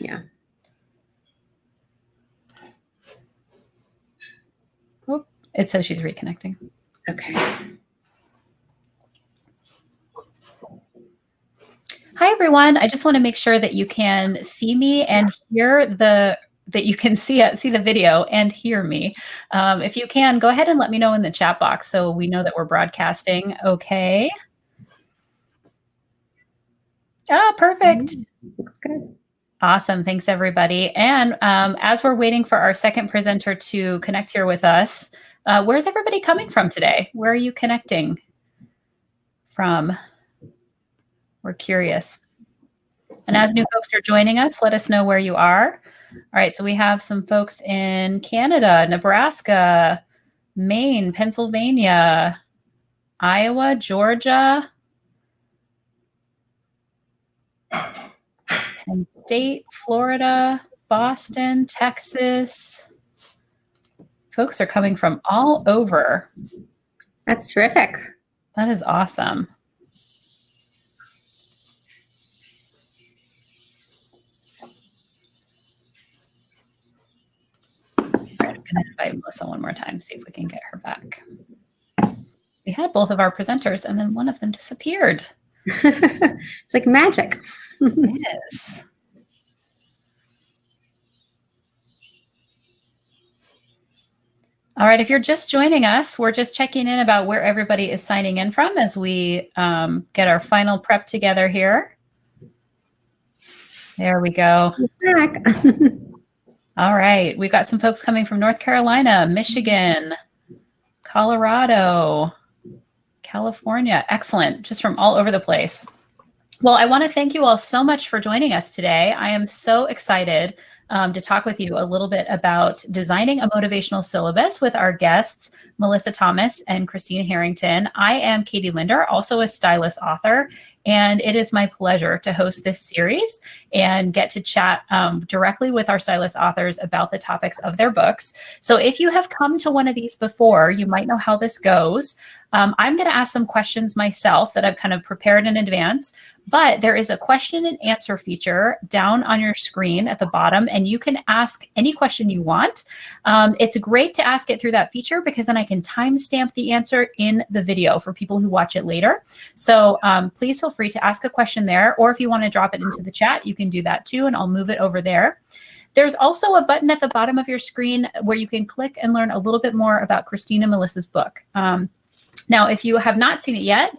Yeah. Oh, it says she's reconnecting. Okay. Hi, everyone. I just want to make sure that you can see me and hear the that you can see it, see the video and hear me. Um, if you can, go ahead and let me know in the chat box so we know that we're broadcasting. Okay. Ah, perfect. Looks good. Awesome. Thanks, everybody. And um, as we're waiting for our second presenter to connect here with us, uh, where's everybody coming from today? Where are you connecting from? We're curious. And as new folks are joining us, let us know where you are. All right, so we have some folks in Canada, Nebraska, Maine, Pennsylvania, Iowa, Georgia, State, Florida, Boston, Texas. Folks are coming from all over. That's terrific. That is awesome. Going invite Melissa one more time, see if we can get her back. We had both of our presenters and then one of them disappeared. it's like magic. yes. All right, if you're just joining us, we're just checking in about where everybody is signing in from as we um, get our final prep together here. There we go. Back. All right, we've got some folks coming from North Carolina, Michigan, Colorado, California. Excellent, just from all over the place. Well, I want to thank you all so much for joining us today. I am so excited um, to talk with you a little bit about designing a motivational syllabus with our guests, Melissa Thomas and Christine Harrington. I am Katie Linder, also a Stylus author, and it is my pleasure to host this series and get to chat um, directly with our Stylus authors about the topics of their books. So if you have come to one of these before, you might know how this goes. Um, I'm going to ask some questions myself that I've kind of prepared in advance, but there is a question and answer feature down on your screen at the bottom, and you can ask any question you want. Um, it's great to ask it through that feature because then I can timestamp the answer in the video for people who watch it later. So um, please feel free to ask a question there, or if you want to drop it into the chat, you can do that too, and I'll move it over there. There's also a button at the bottom of your screen where you can click and learn a little bit more about Christina Melissa's book. Um, now, if you have not seen it yet,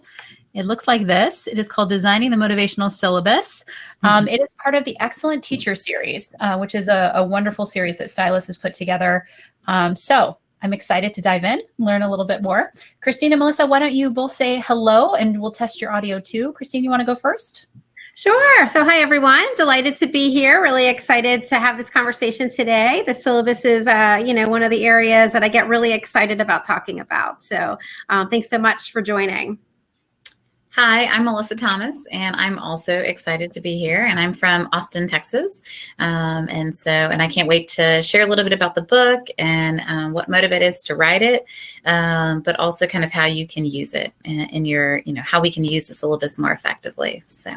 it looks like this. It is called Designing the Motivational Syllabus. Um, mm-hmm. it is part of the Excellent Teacher series, uh, which is a, a, wonderful series that Stylus has put together. Um, so I'm excited to dive in, learn a little bit more. Christina, Melissa, why don't you both say hello and we'll test your audio too. Christine, you want to go first? Sure. So, hi, everyone. Delighted to be here. Really excited to have this conversation today. The syllabus is, uh, you know, one of the areas that I get really excited about talking about. So, um, thanks so much for joining. Hi, I'm Melissa Thomas, and I'm also excited to be here. And I'm from Austin, Texas. Um, and so, and I can't wait to share a little bit about the book and um, what Motivate is to write it, um, but also kind of how you can use it in, in your, you know, how we can use the syllabus more effectively. So.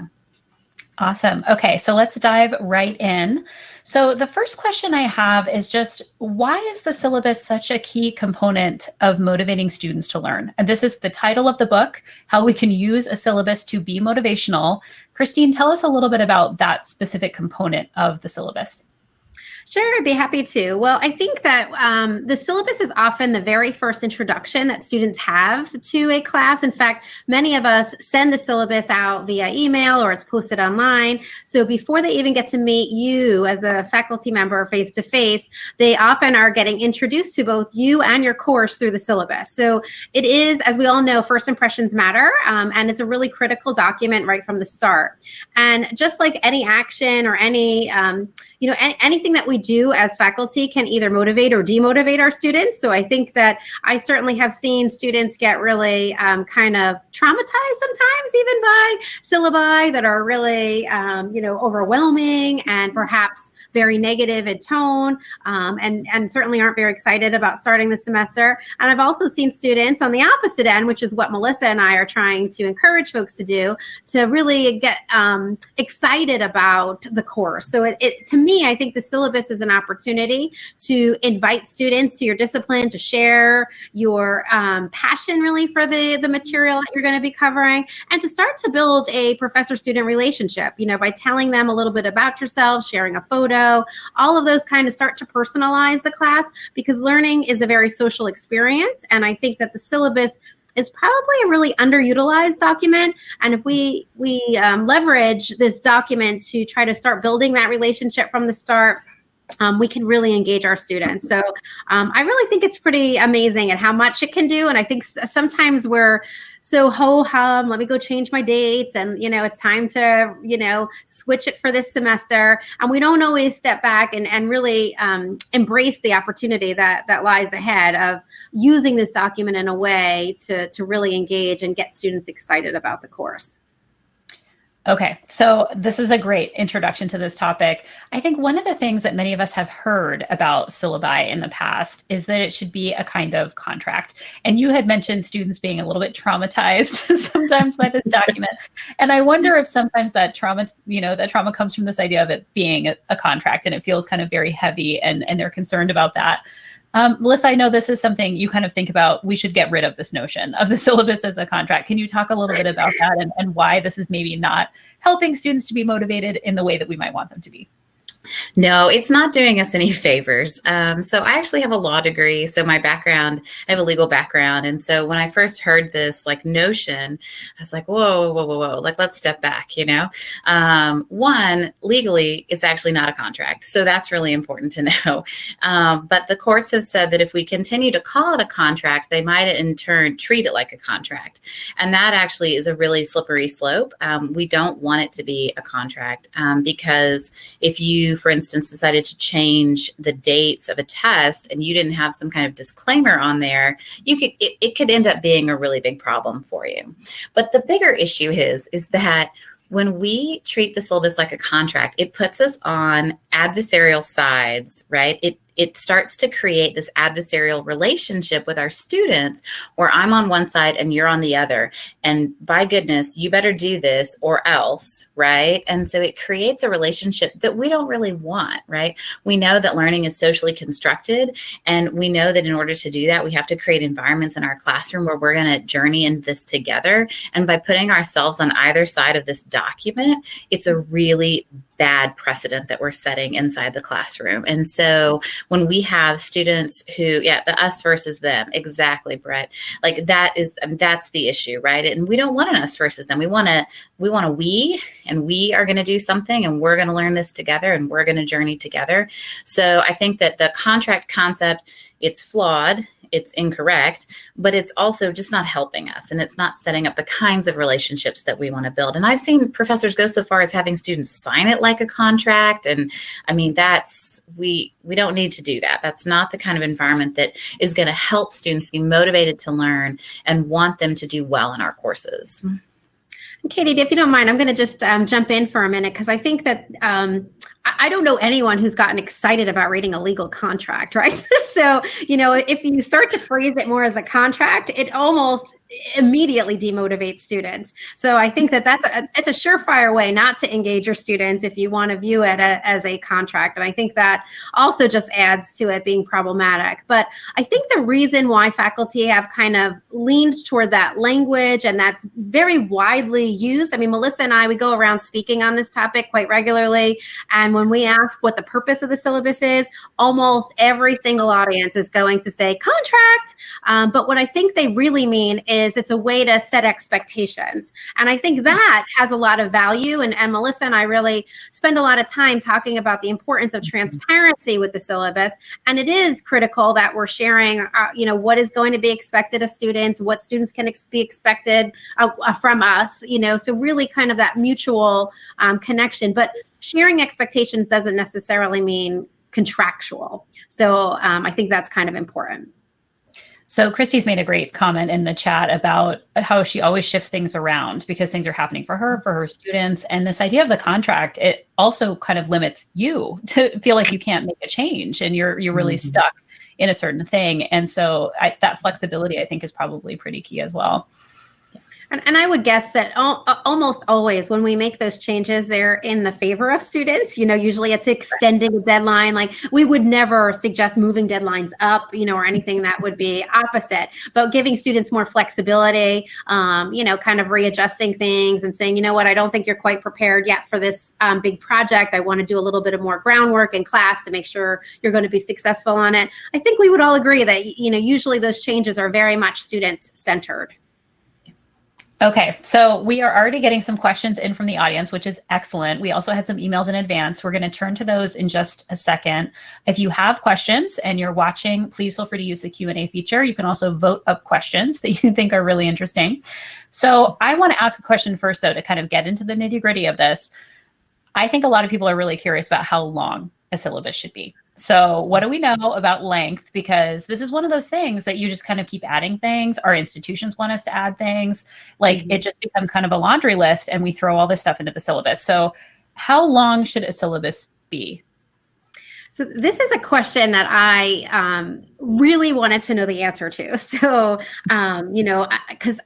Awesome. Okay, so let's dive right in. So, the first question I have is just why is the syllabus such a key component of motivating students to learn? And this is the title of the book, How We Can Use a Syllabus to Be Motivational. Christine, tell us a little bit about that specific component of the syllabus. Sure, I'd be happy to. Well, I think that um, the syllabus is often the very first introduction that students have to a class. In fact, many of us send the syllabus out via email or it's posted online. So before they even get to meet you as a faculty member face to face, they often are getting introduced to both you and your course through the syllabus. So it is, as we all know, first impressions matter, um, and it's a really critical document right from the start. And just like any action or any um, you know, any, anything that we do as faculty can either motivate or demotivate our students. So I think that I certainly have seen students get really um, kind of traumatized sometimes, even by syllabi that are really, um, you know, overwhelming and perhaps very negative in tone, um, and and certainly aren't very excited about starting the semester. And I've also seen students on the opposite end, which is what Melissa and I are trying to encourage folks to do, to really get um, excited about the course. So it, it to me, I think the syllabus is an opportunity to invite students to your discipline, to share your um, passion really for the, the material that you're going to be covering, and to start to build a professor-student relationship, you know, by telling them a little bit about yourself, sharing a photo, all of those kind of start to personalize the class because learning is a very social experience. And I think that the syllabus is probably a really underutilized document. And if we we um, leverage this document to try to start building that relationship from the start, um, we can really engage our students. So um, I really think it's pretty amazing at how much it can do. And I think sometimes we're so ho hum, let me go change my dates. And, you know, it's time to, you know, switch it for this semester. And we don't always step back and, and really um, embrace the opportunity that, that lies ahead of using this document in a way to, to really engage and get students excited about the course. Okay, so this is a great introduction to this topic. I think one of the things that many of us have heard about syllabi in the past is that it should be a kind of contract. And you had mentioned students being a little bit traumatized sometimes by this document. And I wonder if sometimes that trauma, you know, that trauma comes from this idea of it being a, a contract and it feels kind of very heavy and, and they're concerned about that. Um, Melissa, I know this is something you kind of think about. We should get rid of this notion of the syllabus as a contract. Can you talk a little bit about that and, and why this is maybe not helping students to be motivated in the way that we might want them to be? No, it's not doing us any favors. Um, so I actually have a law degree. So my background, I have a legal background. And so when I first heard this like notion, I was like, whoa, whoa, whoa, whoa, like let's step back, you know? Um, one, legally, it's actually not a contract. So that's really important to know. Um, but the courts have said that if we continue to call it a contract, they might in turn treat it like a contract. And that actually is a really slippery slope. Um, we don't want it to be a contract um, because if you for instance, decided to change the dates of a test and you didn't have some kind of disclaimer on there, you could it, it could end up being a really big problem for you. But the bigger issue is is that when we treat the syllabus like a contract, it puts us on adversarial sides, right? It it starts to create this adversarial relationship with our students where I'm on one side and you're on the other. And by goodness, you better do this or else, right? And so it creates a relationship that we don't really want, right? We know that learning is socially constructed. And we know that in order to do that, we have to create environments in our classroom where we're going to journey in this together. And by putting ourselves on either side of this document, it's a really bad precedent that we're setting inside the classroom. And so when we have students who, yeah, the us versus them, exactly, Brett, like that is that's the issue, right? And we don't want an us versus them. We want to we want a we, and we are going to do something, and we're going to learn this together, and we're going to journey together. So I think that the contract concept it's flawed it's incorrect, but it's also just not helping us and it's not setting up the kinds of relationships that we want to build. And I've seen professors go so far as having students sign it like a contract. And I mean, that's, we, we don't need to do that. That's not the kind of environment that is going to help students be motivated to learn and want them to do well in our courses. Katie, if you don't mind, I'm going to just um, jump in for a minute because I think that um, I don't know anyone who's gotten excited about reading a legal contract, right? so, you know, if you start to phrase it more as a contract, it almost immediately demotivate students. So I think that that's a, it's a surefire way not to engage your students if you want to view it a, as a contract. And I think that also just adds to it being problematic. But I think the reason why faculty have kind of leaned toward that language and that's very widely used. I mean, Melissa and I, we go around speaking on this topic quite regularly. And when we ask what the purpose of the syllabus is, almost every single audience is going to say contract. Um, but what I think they really mean is is it's a way to set expectations. And I think that has a lot of value. And, and Melissa and I really spend a lot of time talking about the importance of mm-hmm. transparency with the syllabus. And it is critical that we're sharing, uh, you know, what is going to be expected of students, what students can ex- be expected uh, uh, from us, you know, so really kind of that mutual um, connection. But sharing expectations doesn't necessarily mean contractual. So um, I think that's kind of important. So Christy's made a great comment in the chat about how she always shifts things around because things are happening for her, for her students. And this idea of the contract, it also kind of limits you to feel like you can't make a change and you're you're really mm-hmm. stuck in a certain thing. And so I, that flexibility, I think, is probably pretty key as well. And, and I would guess that al- almost always when we make those changes, they're in the favor of students. You know, usually it's extending a deadline. Like we would never suggest moving deadlines up, you know, or anything that would be opposite. But giving students more flexibility, um, you know, kind of readjusting things and saying, you know what, I don't think you're quite prepared yet for this um, big project. I want to do a little bit of more groundwork in class to make sure you're going to be successful on it. I think we would all agree that, you know, usually those changes are very much student centered. Okay, so we are already getting some questions in from the audience, which is excellent. We also had some emails in advance. We're going to turn to those in just a second. If you have questions and you're watching, please feel free to use the Q&A feature. You can also vote up questions that you think are really interesting. So I want to ask a question first, though, to kind of get into the nitty gritty of this. I think a lot of people are really curious about how long a syllabus should be. So, what do we know about length? Because this is one of those things that you just kind of keep adding things. Our institutions want us to add things. Like mm-hmm. it just becomes kind of a laundry list and we throw all this stuff into the syllabus. So, how long should a syllabus be? So, this is a question that I um, really wanted to know the answer to. So, um, you know, because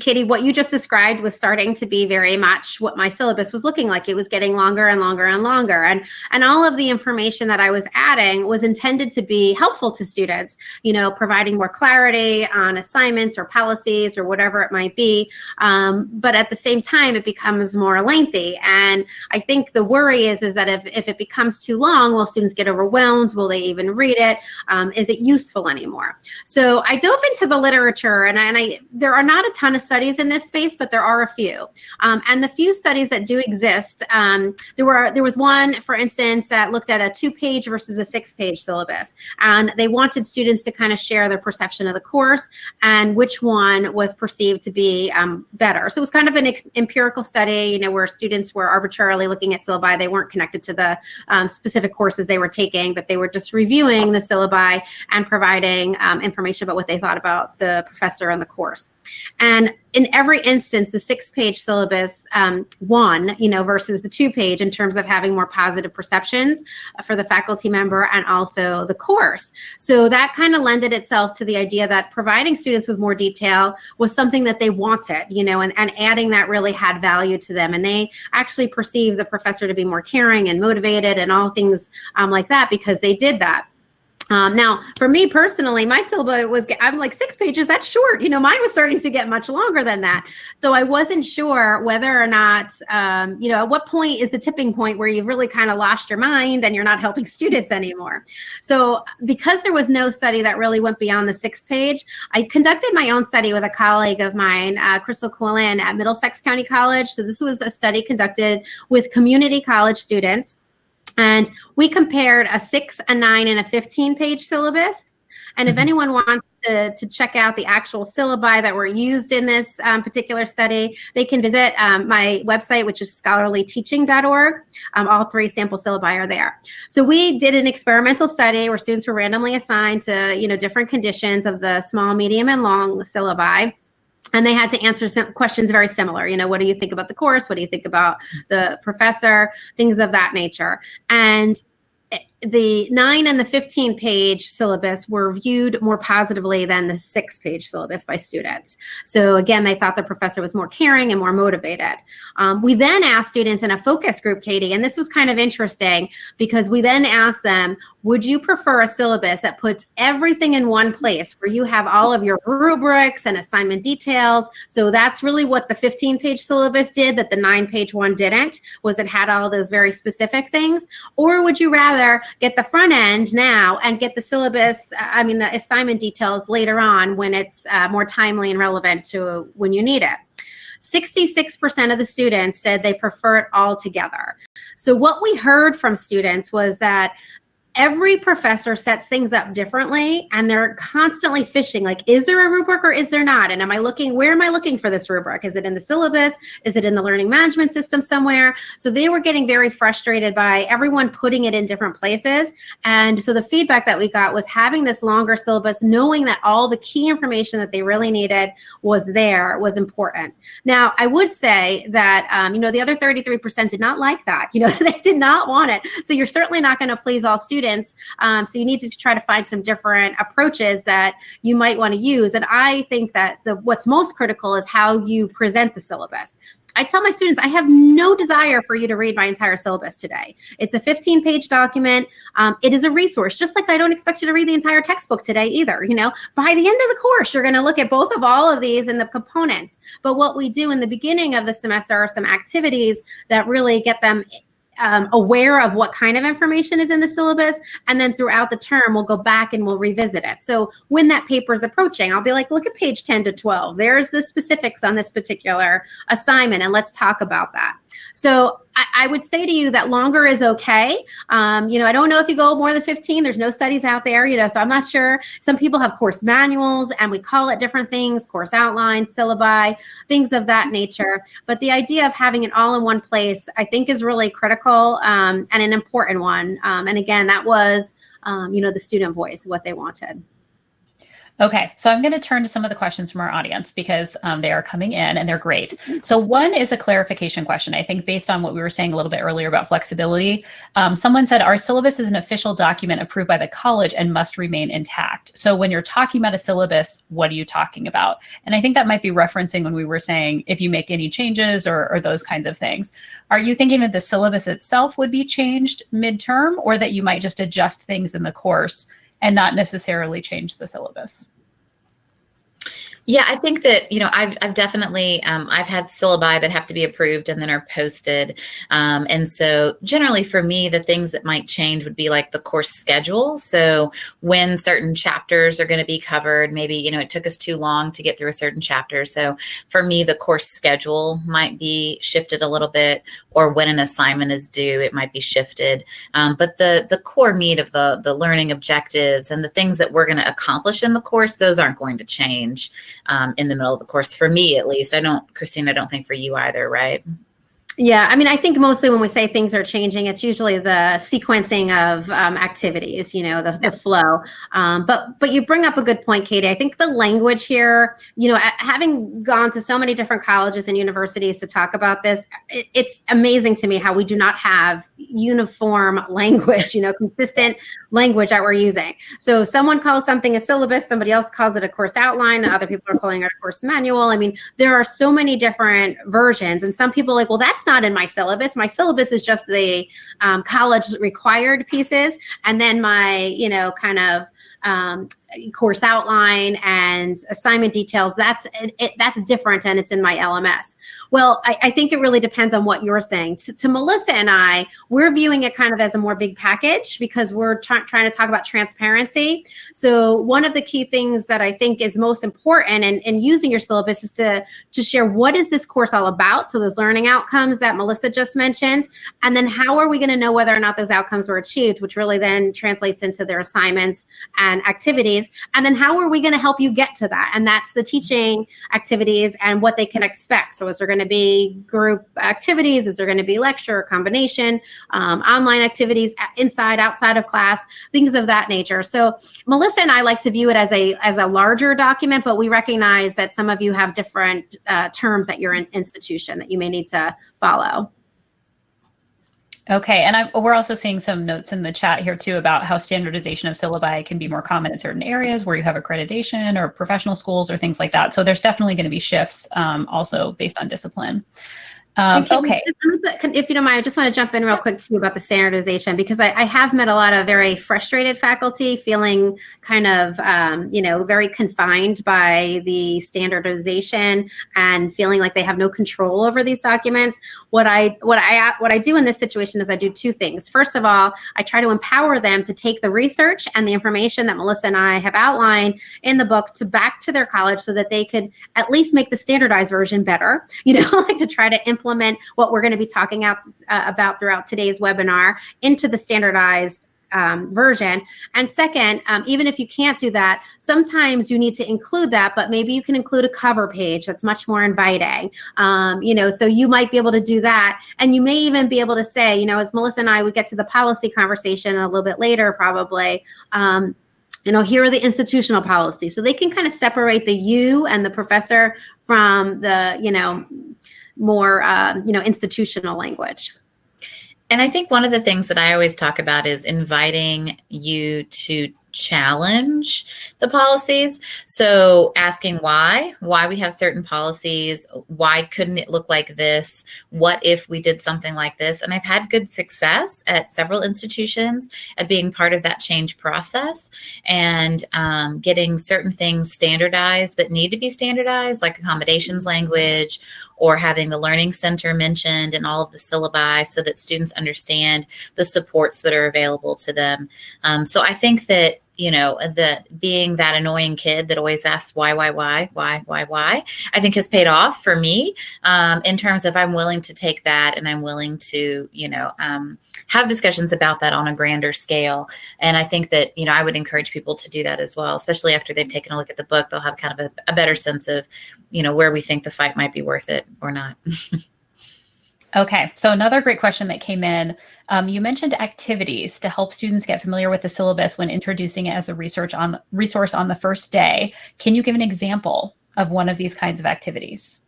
Katie, what you just described was starting to be very much what my syllabus was looking like. It was getting longer and longer and longer. And, and all of the information that I was adding was intended to be helpful to students, you know, providing more clarity on assignments or policies or whatever it might be. Um, but at the same time, it becomes more lengthy. And I think the worry is, is that if, if it becomes too long, will students get overwhelmed? Will they even read it? Um, is it useful anymore? So I dove into the literature and I, and I there are not a ton of studies in this space, but there are a few. Um, and the few studies that do exist, um, there were there was one, for instance, that looked at a two-page versus a six-page syllabus, and they wanted students to kind of share their perception of the course and which one was perceived to be um, better. So it was kind of an empirical study, you know, where students were arbitrarily looking at syllabi. They weren't connected to the um, specific courses they were taking, but they were just reviewing the syllabi and providing um, information about what they thought about the professor and the course. And and in every instance, the six page syllabus um, won, you know, versus the two page in terms of having more positive perceptions for the faculty member and also the course. So that kind of lended itself to the idea that providing students with more detail was something that they wanted, you know, and, and adding that really had value to them. And they actually perceived the professor to be more caring and motivated and all things um, like that because they did that. Um, now, for me personally, my syllabus was, I'm like six pages, that's short. You know, mine was starting to get much longer than that. So I wasn't sure whether or not, um, you know, at what point is the tipping point where you've really kind of lost your mind and you're not helping students anymore. So because there was no study that really went beyond the six page, I conducted my own study with a colleague of mine, uh, Crystal Quillen at Middlesex County College. So this was a study conducted with community college students. And we compared a six, a nine, and a 15 page syllabus. And if mm-hmm. anyone wants to, to check out the actual syllabi that were used in this um, particular study, they can visit um, my website, which is scholarlyteaching.org. Um, all three sample syllabi are there. So we did an experimental study where students were randomly assigned to, you know, different conditions of the small, medium, and long syllabi and they had to answer some questions very similar you know what do you think about the course? What do you think about the professor? Things of that nature. And the 9 and the 15 page syllabus were viewed more positively than the six page syllabus by students. So again, they thought the professor was more caring and more motivated. Um, we then asked students in a focus group, Katie, and this was kind of interesting because we then asked them, would you prefer a syllabus that puts everything in one place where you have all of your rubrics and assignment details? So that's really what the 15 page syllabus did that the nine page one didn't, was it had all those very specific things? Or would you rather get the front end now and get the syllabus, I mean, the assignment details later on when it's uh, more timely and relevant to when you need it. 66% of the students said they prefer it all together. So, what we heard from students was that every professor sets things up differently and they're constantly fishing like is there a rubric or is there not? And am i looking where am i looking for this rubric? Is it in the syllabus? Is it in the learning management system somewhere? So they were getting very frustrated by everyone putting it in different places. And so the feedback that we got was having this longer syllabus knowing that all the key information that they really needed was there was important. Now i would say that um, you know the other 33% did not like that. You know they did not want it. So you're certainly not going to please all students students. Um, so you need to try to find some different approaches that you might want to use. And I think that the what's most critical is how you present the syllabus. I tell my students, I have no desire for you to read my entire syllabus today. It's a 15 page document. Um, it is a resource, just like I don't expect you to read the entire textbook today either. You know, by the end of the course, you're going to look at both of all of these and the components. But what we do in the beginning of the semester are some activities that really get them um, aware of what kind of information is in the syllabus. And then throughout the term, we'll go back and we'll revisit it. So when that paper is approaching, I'll be like, look at page 10 to 12. There's the specifics on this particular assignment, and let's talk about that. So I, I would say to you that longer is okay. Um, you know, I don't know if you go more than 15, there's no studies out there, you know, so I'm not sure. Some people have course manuals and we call it different things, course outline, syllabi, things of that nature. But the idea of having it all in one place, I think is really critical um, and an important one. Um, and again, that was, um, you know, the student voice, what they wanted. Okay, so I'm going to turn to some of the questions from our audience because um, they are coming in and they're great. So, one is a clarification question. I think based on what we were saying a little bit earlier about flexibility, um, someone said our syllabus is an official document approved by the college and must remain intact. So, when you're talking about a syllabus, what are you talking about? And I think that might be referencing when we were saying if you make any changes or, or those kinds of things. Are you thinking that the syllabus itself would be changed midterm or that you might just adjust things in the course? And not necessarily change the syllabus. Yeah, I think that you know I've I've definitely um, I've had syllabi that have to be approved and then are posted, um, and so generally for me the things that might change would be like the course schedule. So when certain chapters are going to be covered, maybe you know it took us too long to get through a certain chapter. So for me the course schedule might be shifted a little bit, or when an assignment is due, it might be shifted. Um, but the the core meat of the the learning objectives and the things that we're going to accomplish in the course, those aren't going to change um, in the middle of the course for me at least i don't christine i don't think for you either right yeah, I mean, I think mostly when we say things are changing, it's usually the sequencing of um, activities, you know, the, the flow. Um, but but you bring up a good point, Katie. I think the language here, you know, having gone to so many different colleges and universities to talk about this, it, it's amazing to me how we do not have uniform language, you know, consistent language that we're using. So someone calls something a syllabus, somebody else calls it a course outline, other people are calling it a course manual. I mean, there are so many different versions, and some people like, well, that's that's not in my syllabus. My syllabus is just the um, college required pieces, and then my, you know, kind of um, course outline and assignment details that's it, it, that's different and it's in my lms well i, I think it really depends on what you're saying. To, to, melissa and i we're viewing it kind of as a more big package because we're trying to talk about transparency. So one of the key things that i think is most important in, in using your syllabus is to to share what is this course all about so those learning outcomes that melissa just mentioned and then how are we going to know whether or not those outcomes were achieved which really then translates into their assignments and activities and then how are we going to help you get to that? And that's the teaching activities and what they can expect. So is there going to be group activities? Is there going to be lecture, combination, um, online activities inside, outside of class, things of that nature. So Melissa and I like to view it as a as a larger document, but we recognize that some of you have different uh, terms at your institution that you may need to follow. Okay, and I, we're also seeing some notes in the chat here too about how standardization of syllabi can be more common in certain areas where you have accreditation or professional schools or things like that. So there's definitely going to be shifts um, also based on discipline. Um, okay. If you don't mind, I just want to jump in real quick too about the standardization because I, I have met a lot of very frustrated faculty feeling kind of, um, you know, very confined by the standardization and feeling like they have no control over these documents. What I what I what I do in this situation is I do two things. First of all, I try to empower them to take the research and the information that Melissa and I have outlined in the book to back to their college so that they could at least make the standardized version better. You know, like to try to implement implement what we're going to be talking out, uh, about throughout today's webinar into the standardized um, version. And second, um, even if you can't do that, sometimes you need to include that, but maybe you can include a cover page that's much more inviting. Um, you know, so you might be able to do that. And you may even be able to say, you know, as Melissa and I would get to the policy conversation a little bit later, probably. Um, you know, here are the institutional policies. So they can kind of separate the you and the professor from the, you know, more um, you know institutional language. And i think one of the things that i always talk about is inviting you to challenge the policies. So asking why, why we have certain policies, why couldn't it look like this? What if we did something like this? And I've had good success at several institutions at being part of that change process and um, getting certain things standardized that need to be standardized, like accommodations language or having the learning center mentioned in all of the syllabi so that students understand the supports that are available to them. Um, so I think that you know, the being that annoying kid that always asks why, why, why, why, why, why, I think has paid off for me um, in terms of I'm willing to take that and I'm willing to, you know, um, have discussions about that on a grander scale. And I think that, you know, I would encourage people to do that as well, especially after they've taken a look at the book. They'll have kind of a, a better sense of, you know, where we think the fight might be worth it or not. Okay, so another great question that came in. Um, you mentioned activities to help students get familiar with the syllabus when introducing it as a research on resource on the first day. Can you give an example of one of these kinds of activities?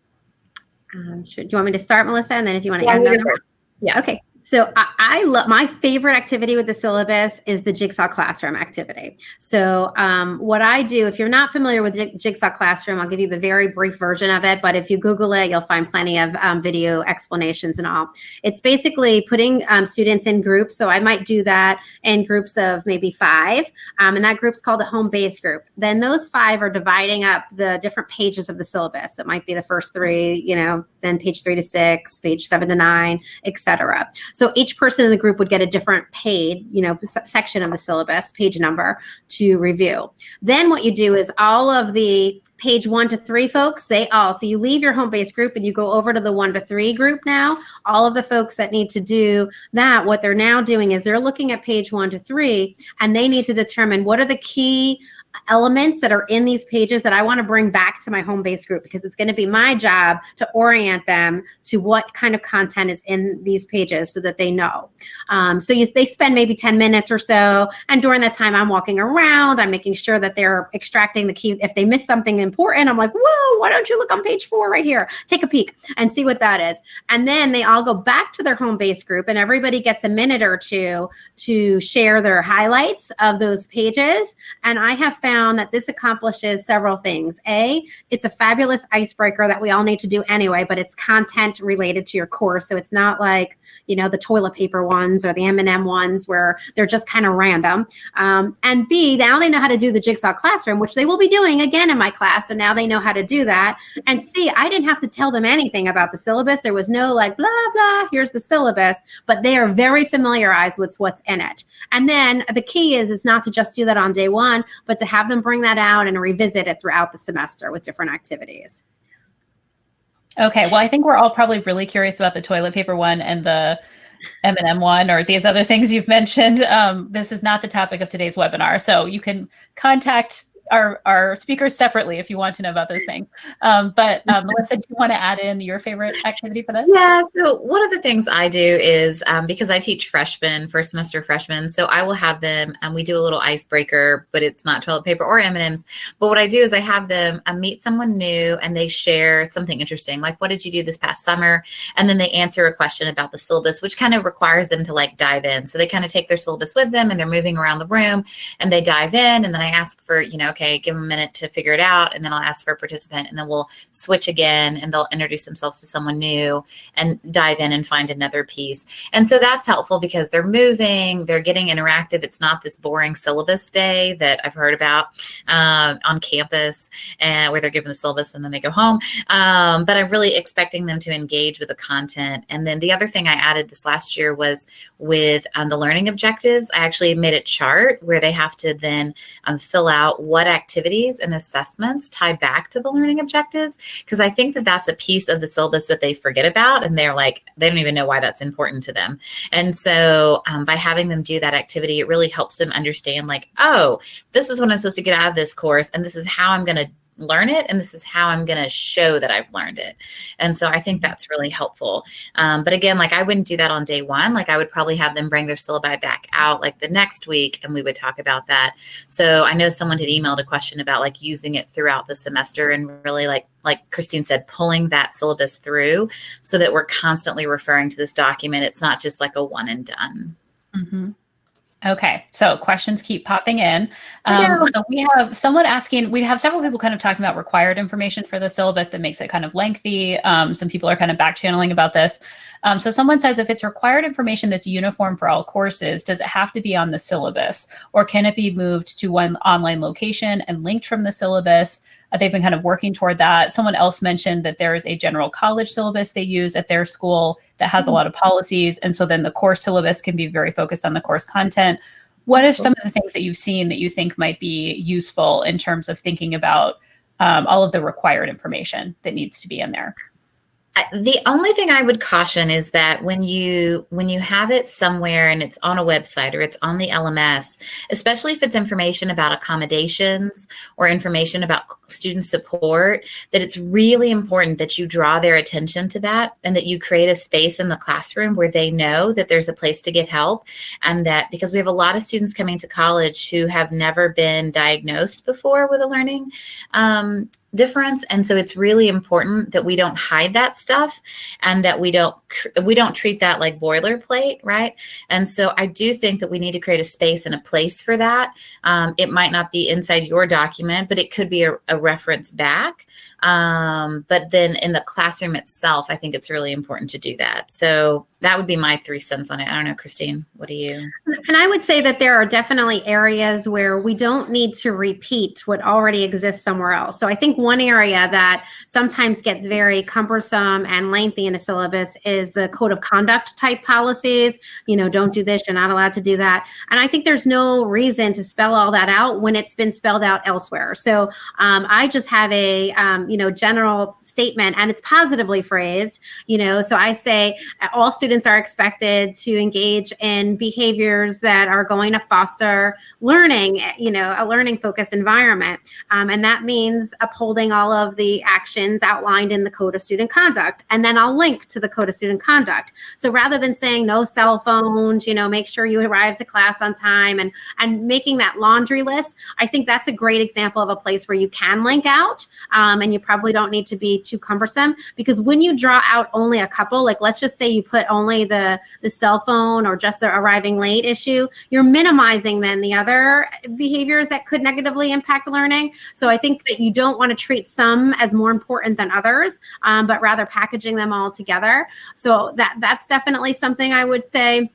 Um, should, do you want me to start, Melissa? And then if you want to yeah, add another Yeah. Okay. So I, I love my favorite activity with the syllabus is the Jigsaw Classroom activity. So um, what I do, if you're not familiar with Jigsaw Classroom, I'll give you the very brief version of it. But if you Google it, you'll find plenty of um, video explanations and all. It's basically putting um, students in groups. So I might do that in groups of maybe five, um, and that group's called a home base group. Then those five are dividing up the different pages of the syllabus. It might be the first three, you know, then page three to six, page seven to nine, etc. So each person in the group would get a different paid, you know, section of the syllabus, page number to review. Then what you do is all of the page one to three folks, they all, so you leave your home base group and you go over to the one to three group now. All of the folks that need to do that, what they're now doing is they're looking at page one to three and they need to determine what are the key elements that are in these pages that I want to bring back to my home base group because it's going to be my job to orient them to what kind of content is in these pages so that they know. Um, so you, they spend maybe 10 minutes or so. And during that time, I'm walking around, I'm making sure that they're extracting the key. If they miss something important, I'm like, whoa, why don't you look on page four right here? Take a peek and see what that is. And then they all go back to their home base group and everybody gets a minute or two to share their highlights of those pages. And I have found that this accomplishes several things. A, it's a fabulous icebreaker that we all need to do anyway, but it's content related to your course. So it's not like, you know, the toilet paper ones or the M&M ones where they're just kind of random. Um, and B, now they know how to do the jigsaw classroom, which they will be doing again in my class. So now they know how to do that. And C, I didn't have to tell them anything about the syllabus. There was no like, blah, blah, here's the syllabus, but they are very familiarized with what's in it. And then the key is, is not to just do that on day one, but to have them bring that out and revisit it throughout the semester with different activities. Okay, well, I think we're all probably really curious about the toilet paper one and the M&M one or these other things you've mentioned. Um, this is not the topic of today's webinar, so you can contact our, our speakers separately if you want to know about those things. Um, but um, Melissa, do you want to add in your favorite activity for this? Yeah. So one of the things I do is um, because I teach freshmen, first semester freshmen, so I will have them and we do a little icebreaker, but it's not toilet paper or M&Ms. But what I do is I have them uh, meet someone new and they share something interesting, like what did you do this past summer? And then they answer a question about the syllabus, which kind of requires them to like dive in. So they kind of take their syllabus with them and they're moving around the room and they dive in. And then I ask for, you know, okay, give them a minute to figure it out, and then I'll ask for a participant, and then we'll switch again, and they'll introduce themselves to someone new and dive in and find another piece. And so that's helpful because they're moving, they're getting interactive. It's not this boring syllabus day that I've heard about um, on campus, and where they're given the syllabus and then they go home. Um, but I'm really expecting them to engage with the content. And then the other thing I added this last year was with um, the learning objectives. I actually made a chart where they have to then um, fill out what activities and assessments tie back to the learning objectives. Because I think that that's a piece of the syllabus that they forget about and they're like, they don't even know why that's important to them. And so um, by having them do that activity, it really helps them understand, like, oh, this is what I'm supposed to get out of this course, and this is how I'm going to learn it and this is how i'm going to show that i've learned it. And so i think that's really helpful. Um, but again like i wouldn't do that on day one. Like i would probably have them bring their syllabi back out like the next week and we would talk about that. So i know someone had emailed a question about like using it throughout the semester and really like like christine said pulling that syllabus through so that we're constantly referring to this document. It's not just like a one and done. Mm-hmm. Okay, so questions keep popping in. Um, so we have someone asking, we have several people kind of talking about required information for the syllabus that makes it kind of lengthy. Um, some people are kind of back channeling about this. Um, so someone says if it's required information that's uniform for all courses, does it have to be on the syllabus or can it be moved to one online location and linked from the syllabus? Uh, they've been kind of working toward that. Someone else mentioned that there is a general college syllabus they use at their school that has a mm-hmm. lot of policies. And so then the course syllabus can be very focused on the course content. What are some of the things that you've seen that you think might be useful in terms of thinking about um, all of the required information that needs to be in there? the only thing i would caution is that when you when you have it somewhere and it's on a website or it's on the lms especially if it's information about accommodations or information about student support that it's really important that you draw their attention to that and that you create a space in the classroom where they know that there's a place to get help and that because we have a lot of students coming to college who have never been diagnosed before with a learning um, difference. And so it's really important that we don't hide that stuff and that we don't we don't treat that like boilerplate right? And so i do think that we need to create a space and a place for that. Um, it might not be inside your document but it could be a, a reference back um, but then in the classroom itself i think it's really important to do that so that would be my three cents on it. I don't know, Christine, what do you? And I would say that there are definitely areas where we don't need to repeat what already exists somewhere else. So I think one area that sometimes gets very cumbersome and lengthy in a syllabus is the code of conduct type policies. You know, don't do this, you're not allowed to do that. And I think there's no reason to spell all that out when it's been spelled out elsewhere. So um, I just have a, um, you know, general statement and it's positively phrased, you know, so I say all students are expected to engage in behaviors that are going to foster learning, you know, a learning focused environment. Um, and that means upholding all of the actions outlined in the Code of Student Conduct. And then I'll link to the Code of Student Conduct. So rather than saying no cell phones, you know, make sure you arrive to class on time and, and making that laundry list, I think that's a great example of a place where you can link out um, and you probably don't need to be too cumbersome because when you draw out only a couple, like let's just say you put only the the cell phone or just the arriving late issue, you're minimizing then the other behaviors that could negatively impact learning. So I think that you don't want to treat some as more important than others, um, but rather packaging them all together. So that that's definitely something I would say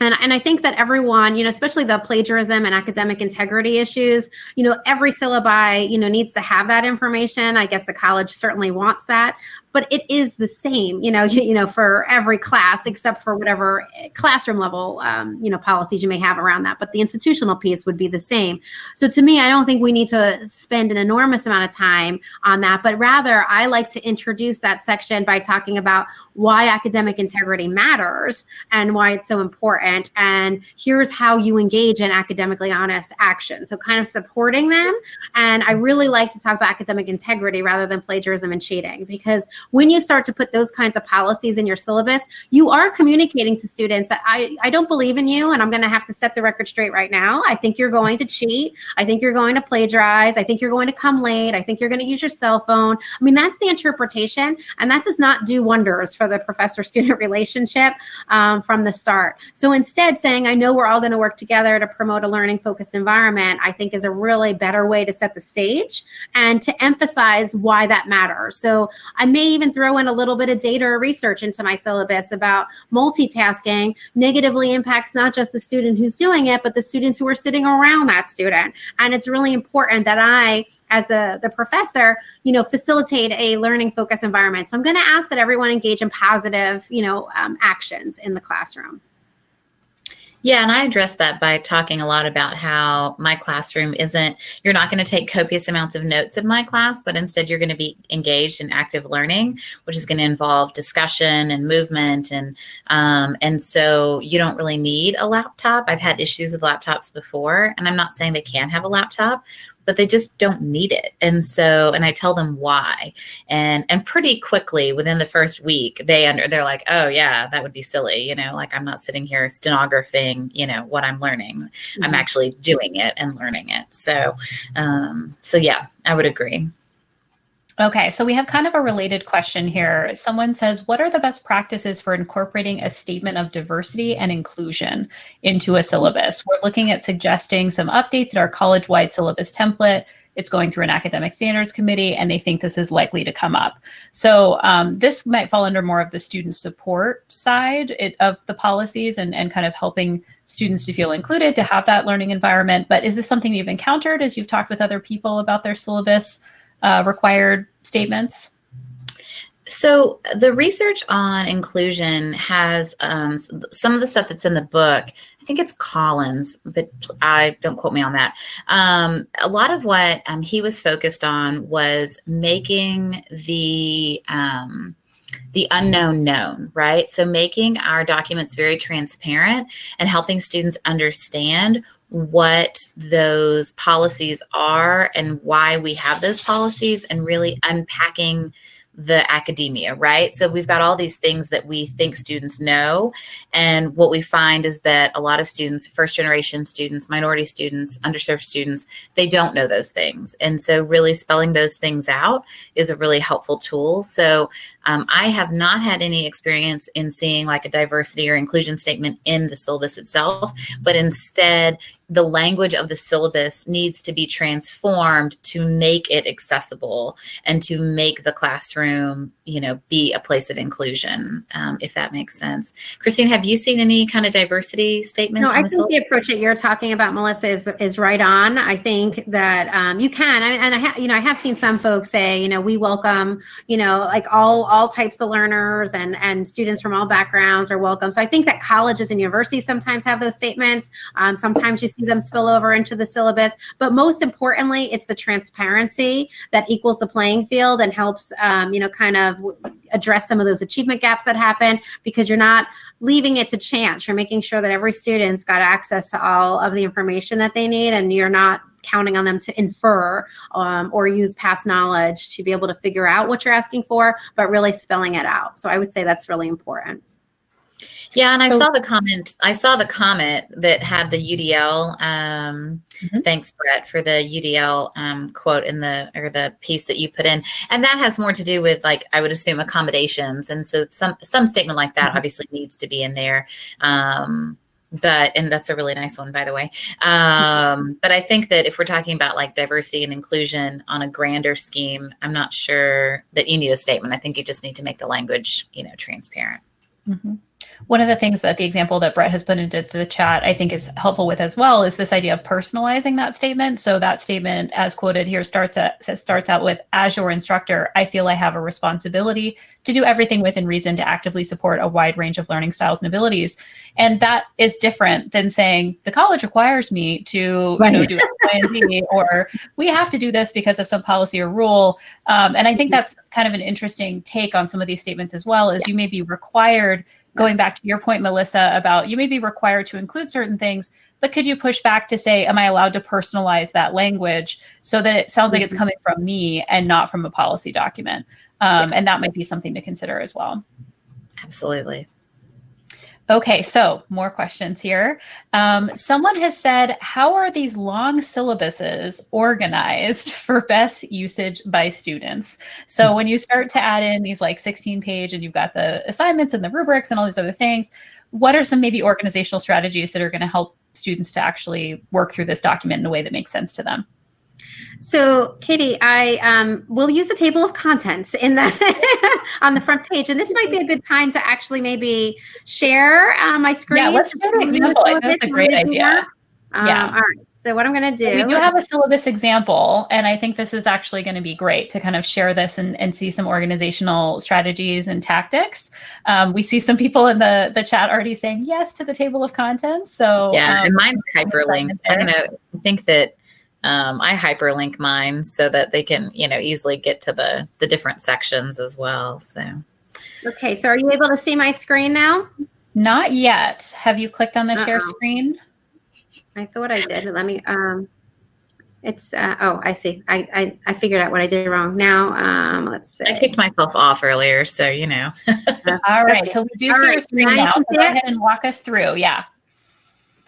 and, and I think that everyone, you know, especially the plagiarism and academic integrity issues, you know, every syllabi, you know, needs to have that information. I guess the college certainly wants that but it is the same, you know, you, you know, for every class except for whatever classroom level, um, you know, policies you may have around that. But the institutional piece would be the same. So to me, I don't think we need to spend an enormous amount of time on that, but rather I like to introduce that section by talking about why academic integrity matters and why it's so important. And here's how you engage in academically honest action. So kind of supporting them. And I really like to talk about academic integrity rather than plagiarism and cheating because when you start to put those kinds of policies in your syllabus, you are communicating to students that I, I don't believe in you and I'm going to have to set the record straight right now. I think you're going to cheat. I think you're going to plagiarize. I think you're going to come late. I think you're going to use your cell phone. I mean, that's the interpretation. And that does not do wonders for the professor student relationship um, from the start. So instead saying, I know we're all going to work together to promote a learning focused environment, I think is a really better way to set the stage and to emphasize why that matters. So I may even throw in a little bit of data or research into my syllabus about multitasking negatively impacts not just the student who's doing it, but the students who are sitting around that student. And it's really important that I, as the, the professor, you know, facilitate a learning focused environment. So I'm going to ask that everyone engage in positive, you know, um, actions in the classroom. Yeah, and I address that by talking a lot about how my classroom isn't, you're not going to take copious amounts of notes in my class, but instead you're going to be engaged in active learning, which is going to involve discussion and movement. And, um, and so you don't really need a laptop. I've had issues with laptops before, and I'm not saying they can't have a laptop, but they just don't need it. And so, and I tell them why. And and pretty quickly within the first week, they under they're like, oh yeah, that would be silly. You know, like I'm not sitting here stenographing, you know, what I'm learning. Mm-hmm. I'm actually doing it and learning it. So um, so yeah, I would agree. Okay, so we have kind of a related question here. Someone says, What are the best practices for incorporating a statement of diversity and inclusion into a syllabus? We're looking at suggesting some updates at our college wide syllabus template. It's going through an academic standards committee, and they think this is likely to come up. So, um, this might fall under more of the student support side it, of the policies and, and kind of helping students to feel included, to have that learning environment. But is this something you've encountered as you've talked with other people about their syllabus? Uh, required statements? So the research on inclusion has um, some of the stuff that's in the book. I think it's Collins, but I don't quote me on that. Um, a lot of what um, he was focused on was making the um, the unknown known, right? So making our documents very transparent and helping students understand what those policies are and why we have those policies and really unpacking the academia, right? So we've got all these things that we think students know. And what we find is that a lot of students, first generation students, minority students, underserved students, they don't know those things. And so really spelling those things out is a really helpful tool. So um, I have not had any experience in seeing like a diversity or inclusion statement in the syllabus itself, but instead, the language of the syllabus needs to be transformed to make it accessible and to make the classroom, you know, be a place of inclusion, um, if that makes sense. Christine, have you seen any kind of diversity statement? No, I think the approach that you're talking about, Melissa, is is right on. I think that um, you can, I, and I have, you know, I have seen some folks say, you know, we welcome, you know, like all all types of learners and and students from all backgrounds are welcome. So I think that colleges and universities sometimes have those statements. Um, sometimes you see them spill over into the syllabus, but most importantly, it's the transparency that equals the playing field and helps, um, you know, kind of address some of those achievement gaps that happen because you're not leaving it to chance. You're making sure that every student's got access to all of the information that they need and you're not counting on them to infer um, or use past knowledge to be able to figure out what you're asking for, but really spelling it out. So I would say that's really important. Yeah, and I so, saw the comment. I saw the comment that had the UDL. Um, mm-hmm. Thanks, Brett, for the UDL um, quote in the or the piece that you put in, and that has more to do with like I would assume accommodations, and so some some statement like that mm-hmm. obviously needs to be in there. Um, but and that's a really nice one by the way um, but i think that if we're talking about like diversity and inclusion on a grander scheme i'm not sure that you need a statement i think you just need to make the language you know transparent mm-hmm. One of the things that the example that Brett has put into the chat, I think is helpful with as well, is this idea of personalizing that statement. So that statement, as quoted here, starts at starts out with, "As your instructor, I feel I have a responsibility to do everything within reason to actively support a wide range of learning styles and abilities." And that is different than saying the college requires me to, right. you know, do X, Y, and Z, or we have to do this because of some policy or rule. Um, and I think that's kind of an interesting take on some of these statements as well. Is you may be required going back to your point, Melissa, about you may be required to include certain things, but could you push back to say, am I allowed to personalize that language so that it sounds like it's mm-hmm. coming from me and not from a policy document? Um. And that might be something to consider as well. Absolutely. Okay, so more questions here. Um, someone has said, how are these long syllabuses organized for best usage by students? So when you start to add in these like 16 page and you've got the assignments and the rubrics and all these other things, what are some maybe organizational strategies that are going to help students to actually work through this document in a way that makes sense to them? So, Katie, I um, will use a table of contents in the on the front page, and this might be a good time to actually maybe share uh, my screen. Yeah, let's give an example. I think that's a great idea. Um, yeah. All right. So what I'm going to do. We do have a syllabus example, and I think this is actually going to be great to kind of share this and, and see some organizational strategies and tactics. Um, we see some people in the the chat already saying yes to the table of contents. So yeah, um, and mine's hyperlinked. I don't know. I think that um, I hyperlink mine so that they can, you know, easily get to the the different sections as well. So, okay. So, are you able to see my screen now? Not yet. Have you clicked on the Uh-oh. share screen? I thought I did. Let me. Um, it's uh, oh, I see. I, I I figured out what I did wrong. Now, um, let's see. I kicked myself off earlier, so you know. All right. So we do All see right. your screen now. now. So go ahead and walk us through. Yeah.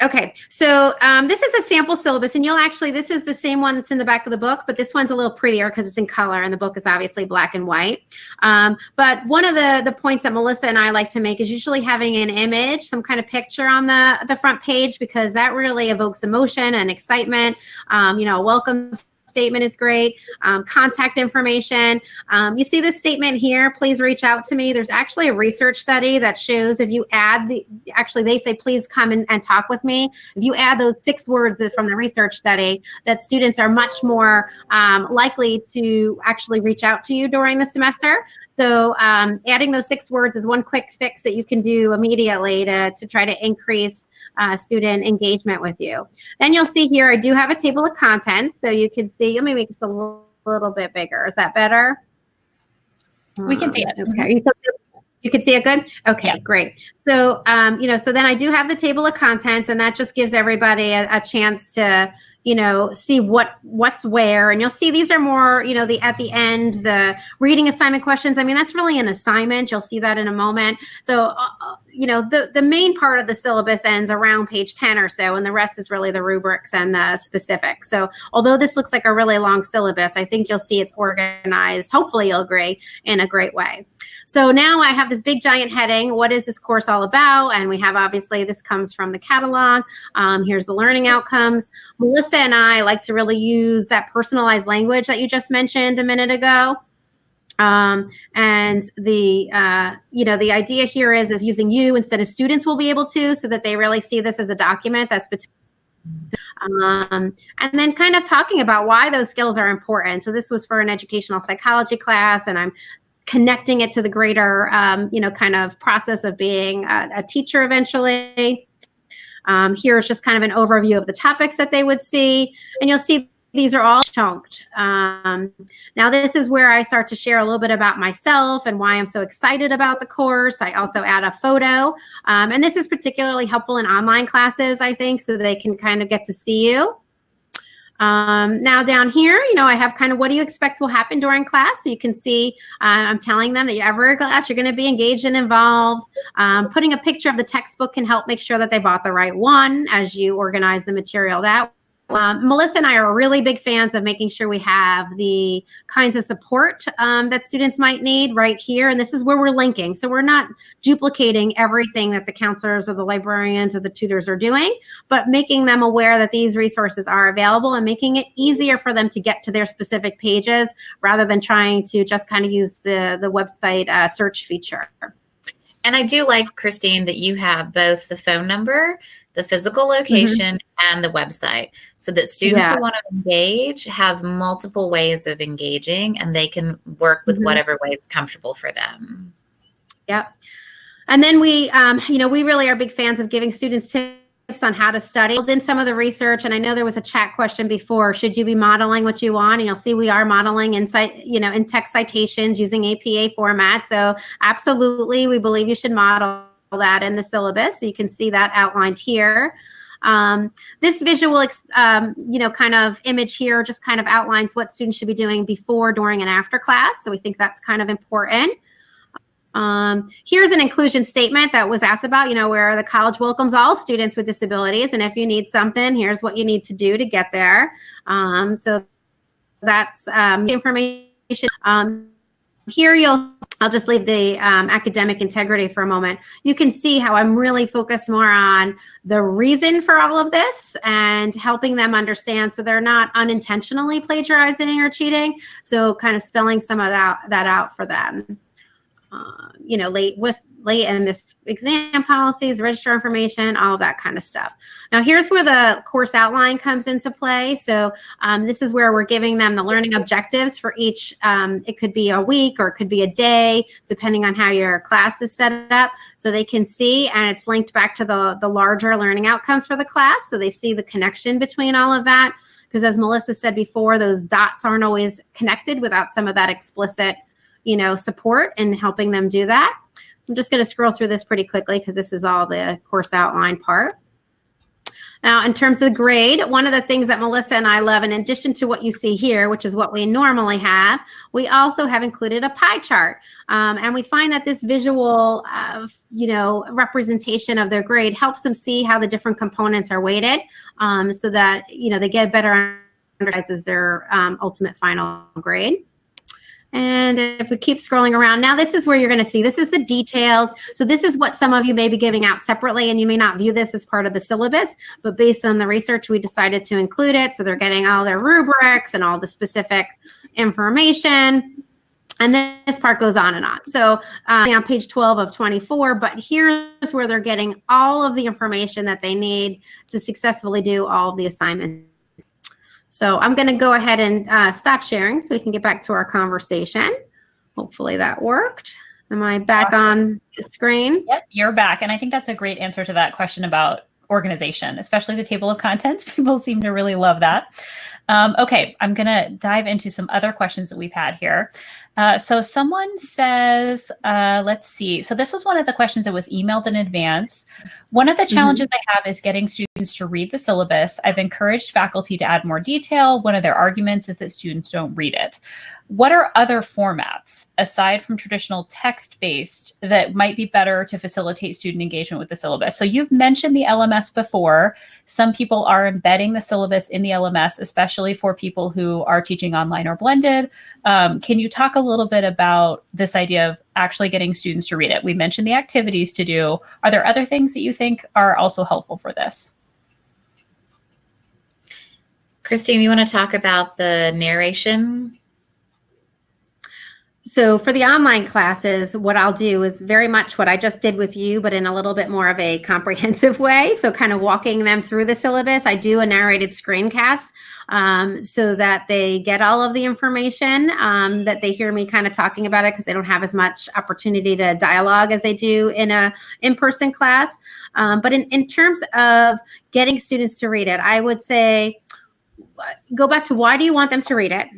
Okay, so um, this is a sample syllabus, and you'll actually, this is the same one that's in the back of the book, but this one's a little prettier because it's in color, and the book is obviously black and white. Um, but one of the the points that Melissa and I like to make is usually having an image, some kind of picture on the the front page, because that really evokes emotion and excitement. Um, you know, welcome statement is great. Um, contact information. Um, you see this statement here, please reach out to me. There's actually a research study that shows if you add the, actually they say, please come and, and talk with me. If you add those six words from the research study, that students are much more um, likely to actually reach out to you during the semester. So um, adding those six words is one quick fix that you can do immediately to, to try to increase uh, student engagement with you. Then you'll see here, I do have a table of contents. So you can see, let me make this a little, little bit bigger. Is that better? We can see it. Okay. You can see it good? Okay, yeah. great. So, um, you know, so then I do have the table of contents and that just gives everybody a, a chance to you know see what what's where and you'll see these are more you know the at the end the reading assignment questions i mean that's really an assignment you'll see that in a moment so uh, uh you know the the main part of the syllabus ends around page 10 or so and the rest is really the rubrics and the specifics. So although this looks like a really long syllabus i think you'll see it's organized hopefully you'll agree in a great way. So now i have this big giant heading what is this course all about? And we have obviously this comes from the catalog. Um, here's the learning outcomes. Melissa Melissa and I like to really use that personalized language that you just mentioned a minute ago. Um, and the uh, you know the idea here is is using you instead of students will be able to so that they really see this as a document that's between um, and then kind of talking about why those skills are important. So this was for an educational psychology class, and I'm connecting it to the greater, um, you know, kind of process of being a, a teacher eventually. Um, here is just kind of an overview of the topics that they would see. And you'll see these are all chunked. Um, now, this is where I start to share a little bit about myself and why I'm so excited about the course. I also add a photo. Um, and this is particularly helpful in online classes, I think, so they can kind of get to see you. Um, now down here, you know, I have kind of what do you expect will happen during class? So you can see uh, I'm telling them that you ever class, you're going to be engaged and involved. Um, putting a picture of the textbook can help make sure that they bought the right one as you organize the material that um, Melissa and I are really big fans of making sure we have the kinds of support um, that students might need right here. And this is where we're linking. So we're not duplicating everything that the counselors or the librarians or the tutors are doing, but making them aware that these resources are available and making it easier for them to get to their specific pages rather than trying to just kind of use the, the website uh, search feature. And I do like, Christine, that you have both the phone number, the physical mm-hmm. location, mm-hmm. and the website so that students yeah. who want to engage have multiple ways of engaging and they can work with mm-hmm. whatever way is comfortable for them. Yep. And then we, um, you know, we really are big fans of giving students tips on how to study. In some of the research, and I know there was a chat question before, should you be modeling what you want? And you'll see we are modeling in cite, you know, in text citations using APA format. So absolutely, we believe you should model that in the syllabus. So you can see that outlined here. Um, this visual, um, you know, kind of image here just kind of outlines what students should be doing before, during, and after class. So we think that's kind of important. Um, here's an inclusion statement that was asked about, you know, where the college welcomes all students with disabilities. And if you need something, here's what you need to do to get there. Um, so that's um, information. Um, here you'll I'll just leave the um, academic integrity for a moment. You can see how I'm really focused more on the reason for all of this and helping them understand so they're not unintentionally plagiarizing or cheating. So kind of spelling some of that, that out for them. Uh, you know, late with late and missed exam policies, register information, all that kind of stuff. Now, here's where the course outline comes into play. So um, this is where we're giving them the learning objectives for each. Um, it could be a week or it could be a day, depending on how your class is set up. So they can see, and it's linked back to the, the larger learning outcomes for the class. So they see the connection between all of that. Because as Melissa said before, those dots aren't always connected without some of that explicit you know, support and helping them do that. I'm just going to scroll through this pretty quickly because this is all the course outline part. Now, in terms of the grade, one of the things that Melissa and I love, in addition to what you see here, which is what we normally have, we also have included a pie chart. Um, and we find that this visual, uh, you know, representation of their grade helps them see how the different components are weighted um, so that, you know, they get better as their um, ultimate final grade. And if we keep scrolling around, now this is where you're going to see this is the details. So this is what some of you may be giving out separately, and you may not view this as part of the syllabus, but based on the research, we decided to include it. So they're getting all their rubrics and all the specific information. And then this part goes on and on. So uh, on page 12 of 24, but here's where they're getting all of the information that they need to successfully do all the assignments so I'm going to go ahead and uh, stop sharing so we can get back to our conversation. Hopefully that worked. Am I back on the screen? Yep, you're back. And I think that's a great answer to that question about organization, especially the table of contents. People seem to really love that. Um, okay, I'm going to dive into some other questions that we've had here. Uh, so someone says, uh, let's see. So this was one of the questions that was emailed in advance. One of the mm-hmm. challenges mm-hmm. I have is getting students to read the syllabus. I've encouraged faculty to add more detail. One of their arguments is that students don't read it. What are other formats aside from traditional text based that might be better to facilitate student engagement with the syllabus? So you've mentioned the LMS before. Some people are embedding the syllabus in the LMS, especially for people who are teaching online or blended. Um, can you talk a little bit about this idea of actually getting students to read it? We mentioned the activities to do. Are there other things that you think are also helpful for this? Christine, you want to talk about the narration so for the online classes, what I'll do is very much what I just did with you, but in a little bit more of a comprehensive way. So kind of walking them through the syllabus. I do a narrated screencast um, so that they get all of the information, um, that they hear me kind of talking about it because they don't have as much opportunity to dialogue as they do in a in-person class. Um, but in, in terms of getting students to read it, I would say go back to why do you want them to read it?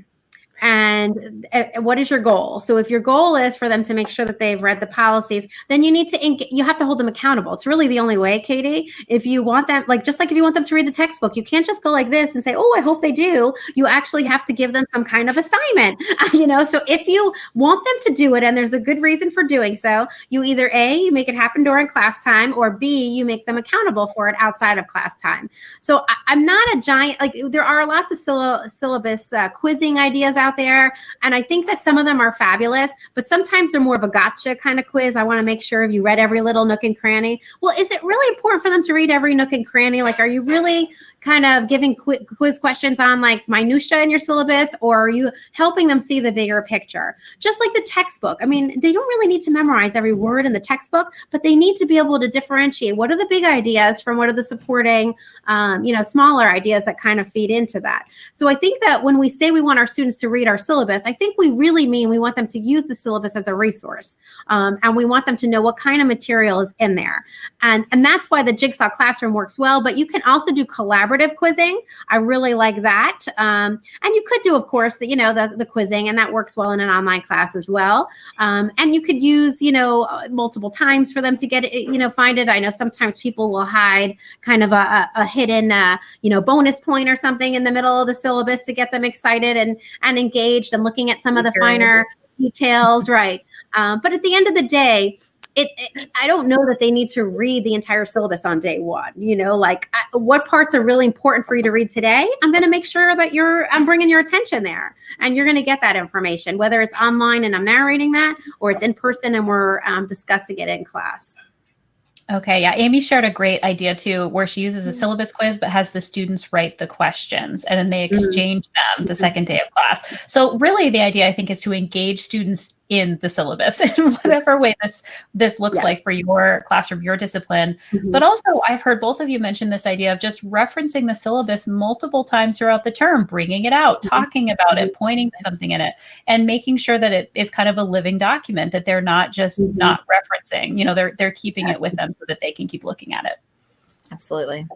And uh, what is your goal? So if your goal is for them to make sure that they've read the policies then you need to you have to hold them accountable. It's really the only way katie. If you want them like just like if you want them to read the textbook you can't just go like this and say oh i hope they do. You actually have to give them some kind of assignment you know? So if you want them to do it and there's a good reason for doing so you either a you make it happen during class time or b you make them accountable for it outside of class time. So I, am not a giant like there are lots of syllabus uh, quizzing ideas out out there. And I think that some of them are fabulous, but sometimes they're more of a gotcha kind of quiz. I want to make sure if you read every little nook and cranny. Well, is it really important for them to read every nook and cranny? Like, are you really kind of giving quiz questions on like minutia in your syllabus or are you helping them see the bigger picture? Just like the textbook. I mean they don't really need to memorize every word in the textbook but they need to be able to differentiate what are the big ideas from what are the supporting um, you know smaller ideas that kind of feed into that. So i think that when we say we want our students to read our syllabus i think we really mean we want them to use the syllabus as a resource um, and we want them to know what kind of material is in there. And and that's why the jigsaw classroom works well but you can also do collaborative collaborative quizzing. I really like that. Um, and you could do, of course, the, you know, the, the quizzing, and that works well in an online class as well. Um, and you could use, you know, uh, multiple times for them to get it, you know, find it. I know sometimes people will hide kind of a, a hidden, uh, you know, bonus point or something in the middle of the syllabus to get them excited and and engaged and looking at some of the finer details, right? Um, but at the end of the day, it, it, I don't know that they need to read the entire syllabus on day one. You know, like I, what parts are really important for you to read today? I'm going to make sure that you're I'm bringing your attention there, and you're going to get that information, whether it's online and I'm narrating that, or it's in person and we're um, discussing it in class. Okay, yeah. Amy shared a great idea too, where she uses a mm-hmm. syllabus quiz but has the students write the questions and then they mm-hmm. exchange them the mm-hmm. second day of class. So, really, the idea I think is to engage students in the syllabus in whatever way this this looks yeah. like for your classroom your discipline mm-hmm. but also i've heard both of you mention this idea of just referencing the syllabus multiple times throughout the term bringing it out mm-hmm. talking about it pointing to something in it and making sure that it is kind of a living document that they're not just mm-hmm. not referencing you know they're they're keeping it with them so that they can keep looking at it absolutely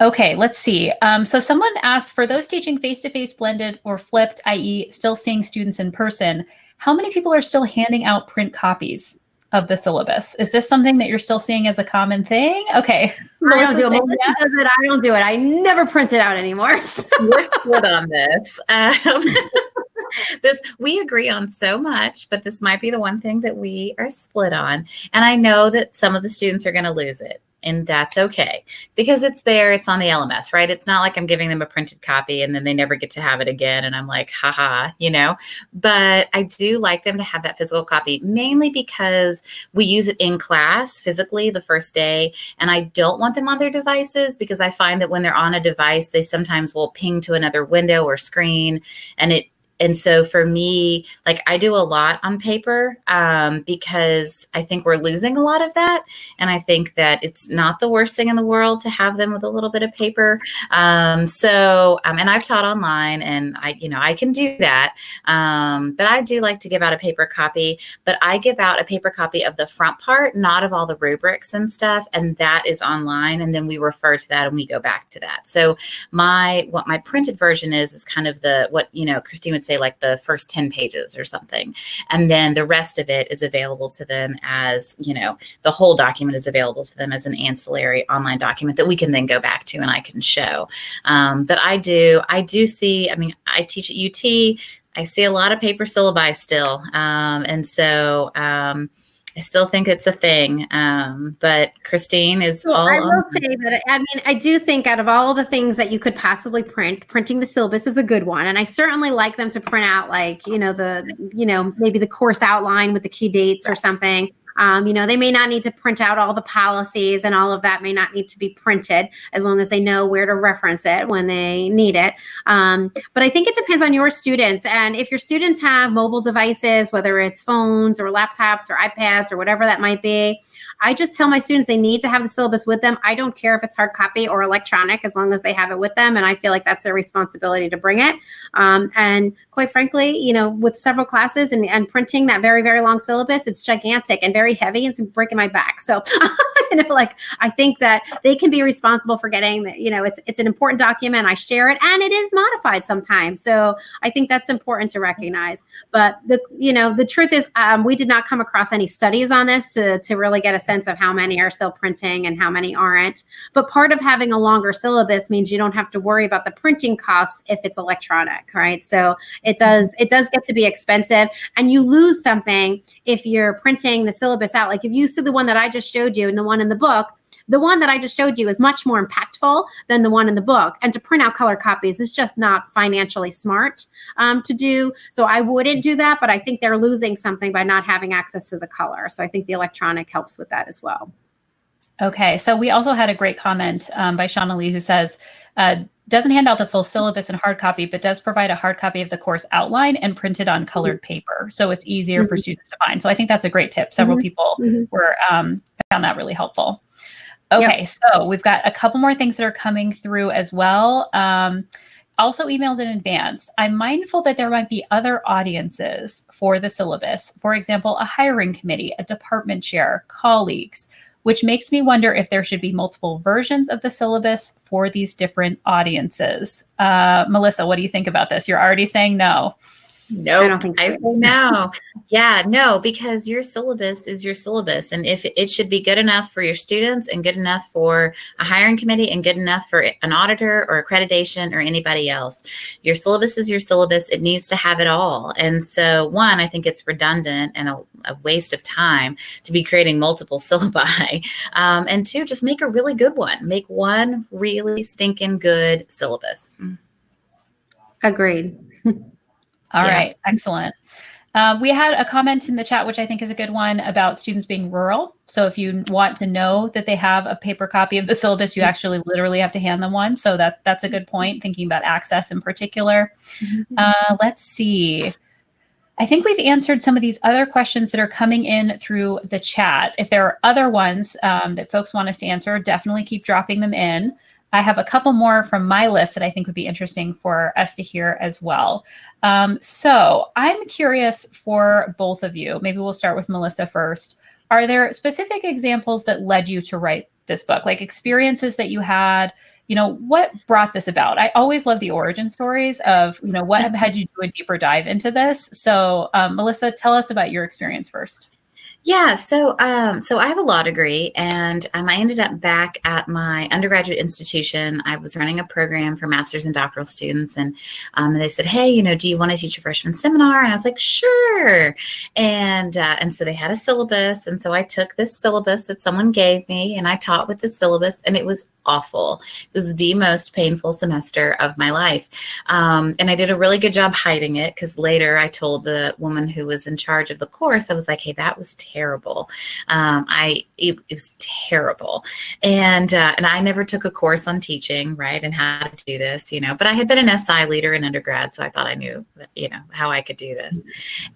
Okay, let's see. Um, so someone asked for those teaching face-to-face blended or flipped, i.e. still seeing students in person, how many people are still handing out print copies of the syllabus? Is this something that you're still seeing as a common thing? Okay. I don't do it. Does it. I don't do it. I never print it out anymore. So. We're split on this. Um, this we agree on so much, but this might be the one thing that we are split on. And I know that some of the students are going to lose it and that's okay because it's there it's on the lms right it's not like i'm giving them a printed copy and then they never get to have it again and i'm like haha you know but i do like them to have that physical copy mainly because we use it in class physically the first day and i don't want them on their devices because i find that when they're on a device they sometimes will ping to another window or screen and it and so for me like i do a lot on paper um, because i think we're losing a lot of that. And i think that it's not the worst thing in the world to have them with a little bit of paper. Um, so um, and i've taught online and i you know i can do that. Um, but i do like to give out a paper copy. But i give out a paper copy of the front part not of all the rubrics and stuff. And that is online. And then we refer to that and we go back to that. So my what my printed version is is kind of the what you know christine would say say like the first 10 pages or something. And then the rest of it is available to them as, you know, the whole document is available to them as an ancillary online document that we can then go back to and I can show. Um, but I do, I do see, I mean, I teach at UT. I see a lot of paper syllabi still. Um, and so, um, I still think it's a thing. Um, but Christine is all. I will say that I mean I do think out of all the things that you could possibly print, printing the syllabus is a good one, and I certainly like them to print out like you know the you know maybe the course outline with the key dates or something. Um, you know, they may not need to print out all the policies and all of that may not need to be printed as long as they know where to reference it when they need it. Um, but I think it depends on your students. And if your students have mobile devices, whether it's phones or laptops or iPads or whatever that might be, I just tell my students they need to have the syllabus with them. I don't care if it's hard copy or electronic as long as they have it with them. And I feel like that's their responsibility to bring it. Um, and quite frankly, you know, with several classes and, and printing that very, very long syllabus, it's gigantic and very heavy and it's breaking my back. So, you know, like I think that they can be responsible for getting that, you know, it's, it's an important document. I share it and it is modified sometimes. So I think that's important to recognize. But the, you know, the truth is um, we did not come across any studies on this to, to really get a sense of how many are still printing and how many aren't. But part of having a longer syllabus means you don't have to worry about the printing costs if it's electronic, right? So it does it does get to be expensive and you lose something if you're printing the syllabus out like if you see the one that i just showed you and the one in the book the one that I just showed you is much more impactful than the one in the book. And to print out color copies is just not financially smart um, to do. So I wouldn't do that, but I think they're losing something by not having access to the color. So I think the electronic helps with that as well. Okay, so we also had a great comment um, by Shauna Lee who says, uh, doesn't hand out the full syllabus in hard copy, but does provide a hard copy of the course outline and printed on colored mm-hmm. paper. So it's easier mm-hmm. for students to find. So I think that's a great tip. Several mm-hmm. people mm-hmm. were um, found that really helpful. Okay, yep. so we've got a couple more things that are coming through as well. Um, also emailed in advance. I'm mindful that there might be other audiences for the syllabus. For example, a hiring committee, a department chair, colleagues which makes me wonder if there should be multiple versions of the syllabus for these different audiences. Uh, Melissa, what do you think about this? You're already saying no. No, I don't think so. I say no. yeah, no, because your syllabus is your syllabus. And if it should be good enough for your students and good enough for a hiring committee and good enough for an auditor or accreditation or anybody else, your syllabus is your syllabus. It needs to have it all. And so, one, I think it's redundant and a, a waste of time to be creating multiple syllabi. Um, and two, just make a really good one. Make one really stinking good syllabus. Agreed. All yeah. right, excellent. Um, we had a comment in the chat, which I think is a good one about students being rural. So if you want to know that they have a paper copy of the syllabus, you actually literally have to hand them one. So that that's a good point. Thinking about access in particular. Mm-hmm. Uh, let's see. I think we've answered some of these other questions that are coming in through the chat. If there are other ones um, that folks want us to answer, definitely keep dropping them in. I have a couple more from my list that I think would be interesting for us to hear as well. Um, so I'm curious for both of you. Maybe we'll start with Melissa first. Are there specific examples that led you to write this book, like experiences that you had? You know, what brought this about? I always love the origin stories of, you know, what had you do a deeper dive into this. So, um, Melissa, tell us about your experience first. Yeah, so um, so I have a law degree, and um, I ended up back at my undergraduate institution. I was running a program for master's and doctoral students, and um, they said, "Hey, you know, do you want to teach a freshman seminar?" And I was like, "Sure." And uh, and so they had a syllabus, and so I took this syllabus that someone gave me, and I taught with the syllabus, and it was awful. It was the most painful semester of my life, um, and I did a really good job hiding it because later I told the woman who was in charge of the course, I was like, "Hey, that was." terrible. Um, I it, it, was terrible, and uh, and I never took a course on teaching, right, and how to do this, you know. But I had been an SI leader in undergrad, so I thought I knew, you know, how I could do this.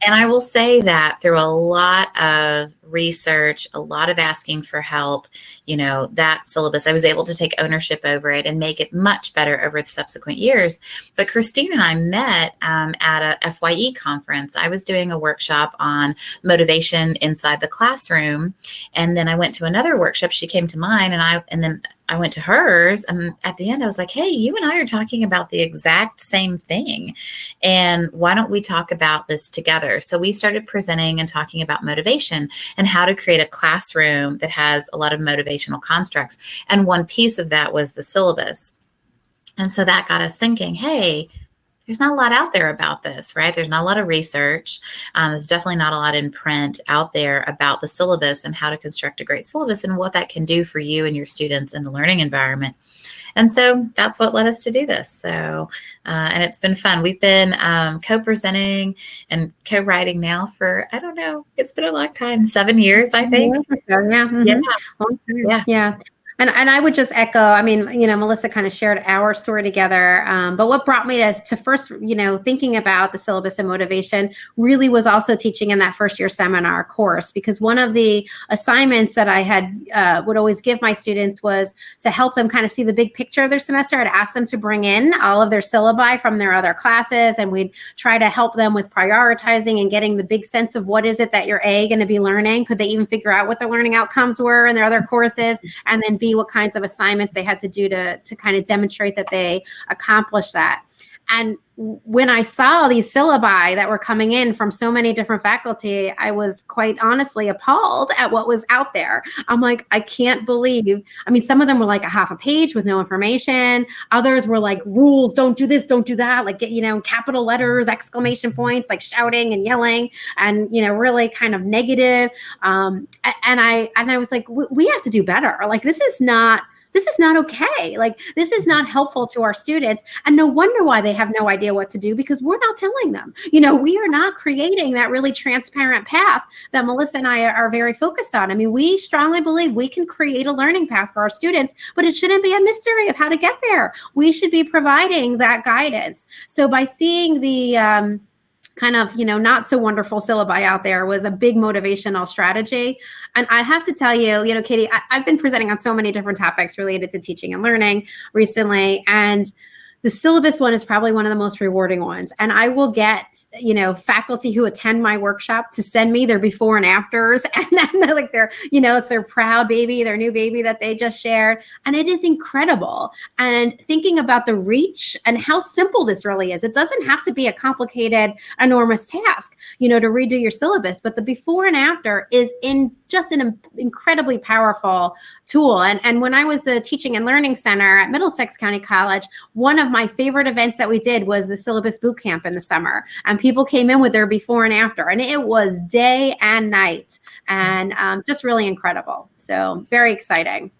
And I will say that through a lot of research, a lot of asking for help, you know, that syllabus, I was able to take ownership over it and make it much better over the subsequent years. But Christine and I met um, at a FYE conference. I was doing a workshop on motivation inside the classroom. And then I went to another workshop. She came to mine and I, and then I went to hers, and at the end, I was like, Hey, you and I are talking about the exact same thing. And why don't we talk about this together? So we started presenting and talking about motivation and how to create a classroom that has a lot of motivational constructs. And one piece of that was the syllabus. And so that got us thinking, Hey, there's not a lot out there about this, right? There's not a lot of research. Um, there's definitely not a lot in print out there about the syllabus and how to construct a great syllabus and what that can do for you and your students in the learning environment. And so that's what led us to do this. So, uh, and it's been fun. We've been um, co presenting and co writing now for, I don't know, it's been a long time, seven years, I think. Yeah. Mm-hmm. Yeah. yeah. yeah. And, and I would just echo, I mean, you know, Melissa kind of shared our story together. Um, but what brought me to, to first, you know, thinking about the syllabus and motivation really was also teaching in that first year seminar course, because one of the assignments that I had uh, would always give my students was to help them kind of see the big picture of their semester. I'd ask them to bring in all of their syllabi from their other classes, and we'd try to help them with prioritizing and getting the big sense of what is it that you're A, going to be learning? Could they even figure out what the learning outcomes were in their other courses? And then be what kinds of assignments they had to do to, to kind of demonstrate that they accomplished that. And when I saw these syllabi that were coming in from so many different faculty, I was quite honestly appalled at what was out there. I'm like, I can't believe. I mean, some of them were like a half a page with no information. Others were like rules, don't do this, don't do that, like, you know, capital letters, exclamation points, like shouting and yelling, and you know, really kind of negative. Um, and I and I was like, we have to do better. Like, this is not this is not okay. Like, this is not helpful to our students. And no wonder why they have no idea what to do because we're not telling them. You know, we are not creating that really transparent path that Melissa and I are very focused on. I mean, we strongly believe we can create a learning path for our students, but it shouldn't be a mystery of how to get there. We should be providing that guidance. So by seeing the, um, kind of you know not so wonderful syllabi out there was a big motivational strategy. And i have to tell you you know katie I, i've been presenting on so many different topics related to teaching and learning recently. And the syllabus one is probably one of the most rewarding ones. And I will get, you know, faculty who attend my workshop to send me their before and afters. And then they're like, they're, you know, it's their proud baby, their new baby that they just shared. And it is incredible. And thinking about the reach and how simple this really is, it doesn't have to be a complicated, enormous task, you know, to redo your syllabus, but the before and after is in just an incredibly powerful tool. And, and when I was the teaching and learning center at Middlesex County College, one of my favorite events that we did was the syllabus boot camp in the summer. And people came in with their before and after, and it was day and night, and um, just really incredible. So, very exciting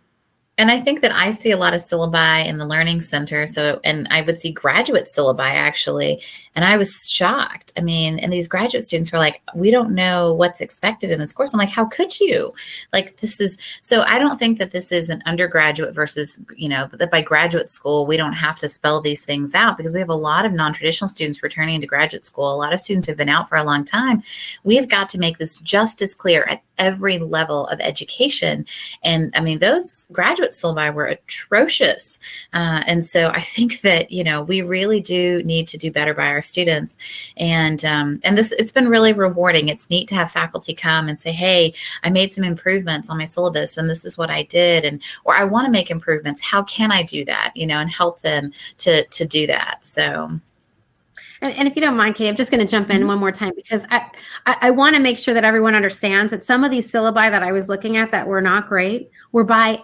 and I think that I see a lot of syllabi in the learning center. So, and I would see graduate syllabi actually. And I was shocked. I mean, and these graduate students were like, we don't know what's expected in this course. I'm like, how could you? Like, this is so I don't think that this is an undergraduate versus, you know, that by graduate school, we don't have to spell these things out because we have a lot of non traditional students returning to graduate school. A lot of students have been out for a long time. We've got to make this just as clear at every level of education. And I mean, those graduate syllabi were atrocious. Uh, and so I think that, you know, we really do need to do better by our students. And, um, and this, it's been really rewarding. It's neat to have faculty come and say, Hey, I made some improvements on my syllabus and this is what I did. And, or I want to make improvements. How can I do that? You know, and help them to, to do that. So, and, if you don't mind, Kate, I'm just going to jump in mm-hmm. one more time because I, I, I want to make sure that everyone understands that some of these syllabi that I was looking at that were not great were by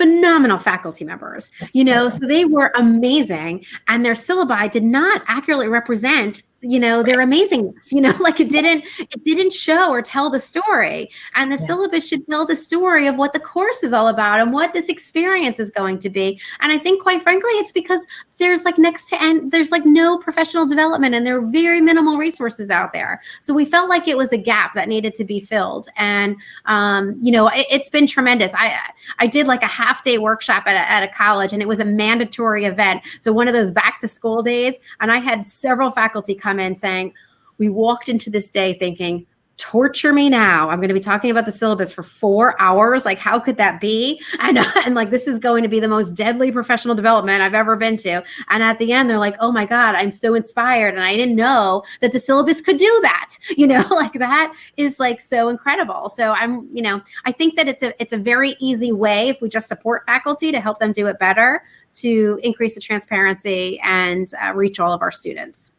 phenomenal faculty members you know? So they were amazing and their syllabi did not accurately represent you know their amazingness you know like it didn't it didn't show or tell the story. And the yeah. syllabus should tell the story of what the course is all about and what this experience is going to be. And i think quite frankly it's because there's like next to end there's like no professional development and there are very minimal resources out there. So we felt like it was a gap that needed to be filled. And um, you know it, has been tremendous. I i did like a half day workshop at a, at a college and it was a mandatory event. So one of those back to school days and i had several faculty come come in saying, we walked into this day thinking, torture me now. I'm going to be talking about the syllabus for four hours. Like, how could that be? And, and like, this is going to be the most deadly professional development I've ever been to. And at the end, they're like, oh my God, I'm so inspired. And I didn't know that the syllabus could do that. You know, like that is like so incredible. So I'm, you know, I think that it's a, it's a very easy way if we just support faculty to help them do it better to increase the transparency and uh, reach all of our students.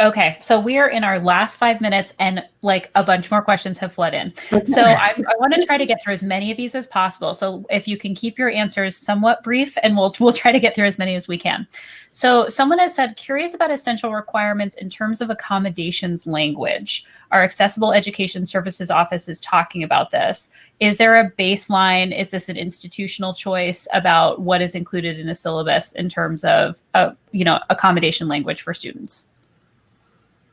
Okay, so we are in our last five minutes, and like a bunch more questions have flooded in. So I, I want to try to get through as many of these as possible. So if you can keep your answers somewhat brief, and we'll we'll try to get through as many as we can. So someone has said, curious about essential requirements in terms of accommodations language. Our Accessible Education Services Office is talking about this. Is there a baseline? Is this an institutional choice about what is included in a syllabus in terms of, uh, you know, accommodation language for students?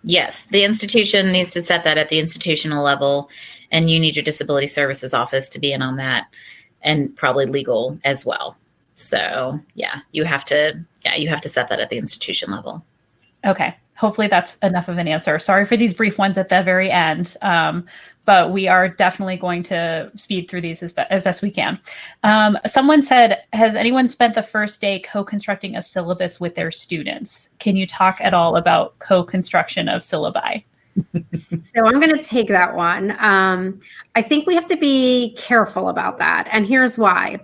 Yes, the institution needs to set that at the institutional level, and you need your disability services office to be in on that, and probably legal as well. So, yeah, you have to, yeah, you have to set that at the institution level. Okay. Hopefully that's enough of an answer. Sorry for these brief ones at the very end. Um, but we are definitely going to speed through these as, be- as best we can. Um, someone said, Has anyone spent the first day co constructing a syllabus with their students? Can you talk at all about co construction of syllabi? so I'm going to take that one. Um, I think we have to be careful about that. And here's why.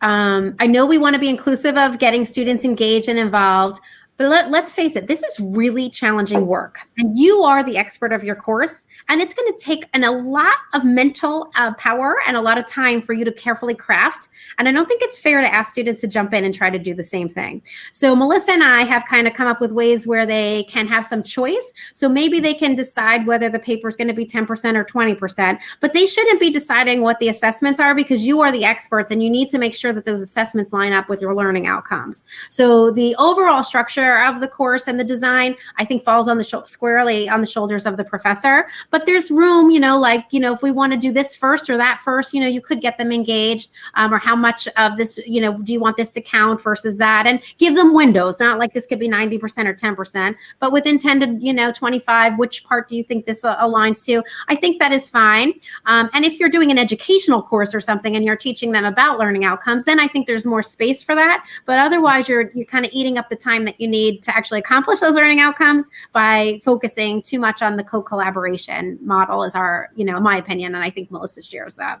Um, I know we want to be inclusive of getting students engaged and involved, but let, let's face it, this is really challenging work. And you are the expert of your course. And it's going to take an, a lot of mental uh, power and a lot of time for you to carefully craft. And I don't think it's fair to ask students to jump in and try to do the same thing. So Melissa and I have kind of come up with ways where they can have some choice. So maybe they can decide whether the paper is going to be 10% or 20%, but they shouldn't be deciding what the assessments are because you are the experts and you need to make sure that those assessments line up with your learning outcomes. So the overall structure structure of the course and the design, I think falls on the sh- squarely on the shoulders of the professor. But there's room, you know, like, you know, if we want to do this first or that first, you know, you could get them engaged um, or how much of this, you know, do you want this to count versus that? And give them windows, not like this could be 90% or 10%, but within 10 to, you know, 25, which part do you think this uh, aligns to? I think that is fine. Um, and if you're doing an educational course or something and you're teaching them about learning outcomes, then I think there's more space for that. But otherwise, you're you're kind of eating up the time that you need to actually accomplish those learning outcomes by focusing too much on the co-collaboration model. Is our, you know, my opinion, and I think Melissa shares that.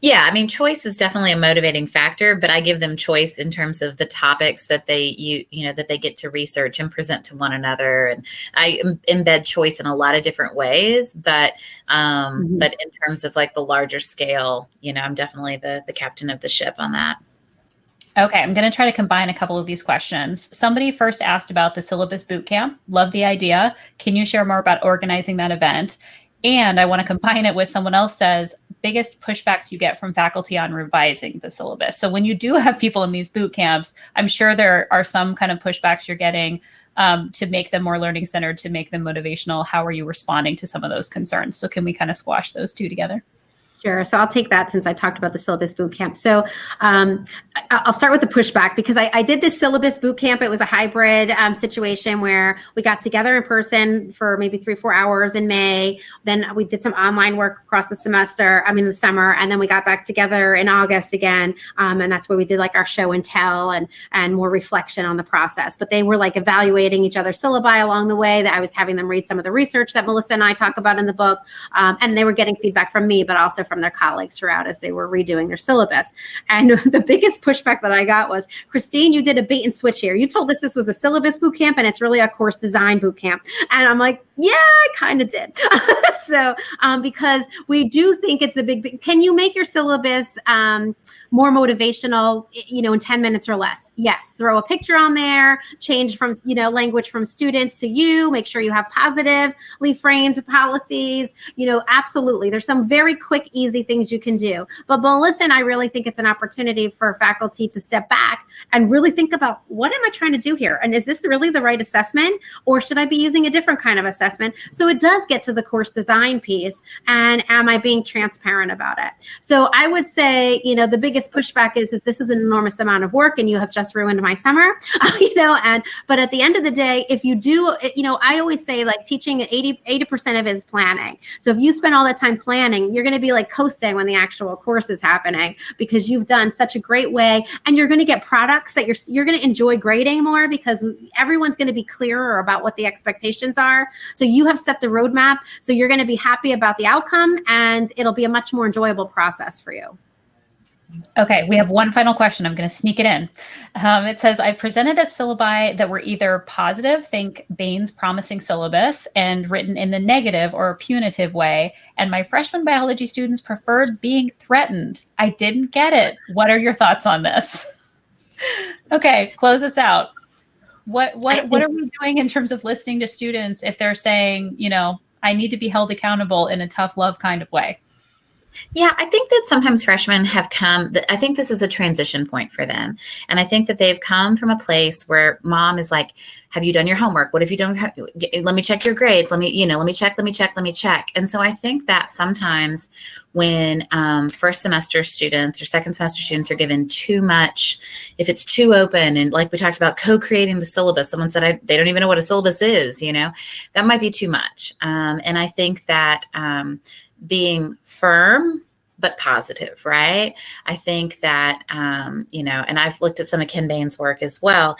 Yeah, I mean, choice is definitely a motivating factor, but I give them choice in terms of the topics that they you you know that they get to research and present to one another, and I embed choice in a lot of different ways. But um, mm-hmm. but in terms of like the larger scale, you know, I'm definitely the the captain of the ship on that. Okay, I'm going to try to combine a couple of these questions. Somebody first asked about the syllabus bootcamp. Love the idea. Can you share more about organizing that event? And I want to combine it with someone else says biggest pushbacks you get from faculty on revising the syllabus. So when you do have people in these boot camps, I'm sure there are some kind of pushbacks you're getting um, to make them more learning centered, to make them motivational. How are you responding to some of those concerns? So can we kind of squash those two together? Sure. So I'll take that since I talked about the syllabus boot camp. So um, I'll start with the pushback because I, I, did this syllabus boot camp. It was a hybrid um, situation where we got together in person for maybe three, four hours in May. Then we did some online work across the semester, I mean, the summer. And then we got back together in August again. Um, and that's where we did like our show and tell and, and more reflection on the process. But they were like evaluating each other's syllabi along the way that I was having them read some of the research that Melissa and I talk about in the book. Um, and they were getting feedback from me, but also from their colleagues throughout as they were redoing their syllabus. And the biggest pushback that I got was, Christine, you did a bait and switch here. You told us this was a syllabus boot camp and it's really a course design boot camp. And I'm like, yeah, I kind of did. so um, because we do think it's a big, can you make your syllabus um, more motivational, you know, in 10 minutes or less. Yes, throw a picture on there, change from, you know, language from students to you, make sure you have positively framed policies, you know, absolutely. There's some very quick, easy things you can do. But Melissa I really think it's an opportunity for faculty to step back and really think about what am I trying to do here? And is this really the right assessment? Or should I be using a different kind of assessment? So it does get to the course design piece. And am I being transparent about it? So I would say, you know, the biggest biggest pushback is is this is an enormous amount of work and you have just ruined my summer you know and but at the end of the day if you do you know i always say like teaching 80 percent of it is planning. So if you spend all that time planning you're going to be like coasting when the actual course is happening because you've done such a great way and you're going to get products that you're you're going to enjoy grading more because everyone's going to be clearer about what the expectations are. So you have set the roadmap so you're going to be happy about the outcome and it'll be a much more enjoyable process for you Okay, we have one final question. I'm going to sneak it in. Um, it says, I presented a syllabi that were either positive, think Bain's promising syllabus, and written in the negative or punitive way. And my freshman biology students preferred being threatened. I didn't get it. What are your thoughts on this? okay, close us out. What what what are we doing in terms of listening to students if they're saying, you know, I need to be held accountable in a tough love kind of way? Yeah, I think that sometimes freshmen have come, I think this is a transition point for them. And I think that they've come from a place where mom is like, have you done your homework? What have you done? Let me check your grades. Let me, you know, let me check, let me check, let me check. And so I think that sometimes when um, first semester students or second semester students are given too much, if it's too open and like we talked about co-creating the syllabus, someone said I, they don't even know what a syllabus is, you know, that might be too much. Um, and I think that um, being firm but positive, right? I think that, um, you know, and I've looked at some of Ken Bain's work as well,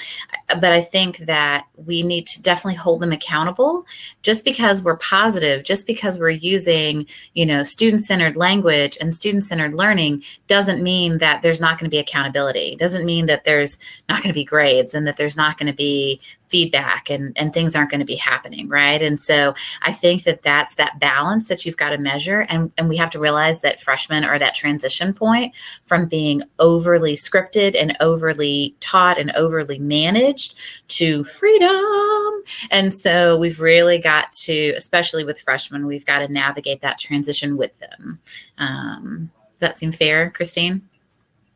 but I think that we need to definitely hold them accountable. Just because we're positive, just because we're using, you know, student centered language and student centered learning doesn't mean that there's not going to be accountability, doesn't mean that there's not going to be grades and that there's not going to be feedback and, and things aren't going to be happening right? And so i think that that's that balance that you've got to measure and, and we have to realize that freshmen are that transition point from being overly scripted and overly taught and overly managed to freedom. And so we've really got to especially with freshmen we've got to navigate that transition with them. Um, does that seem fair christine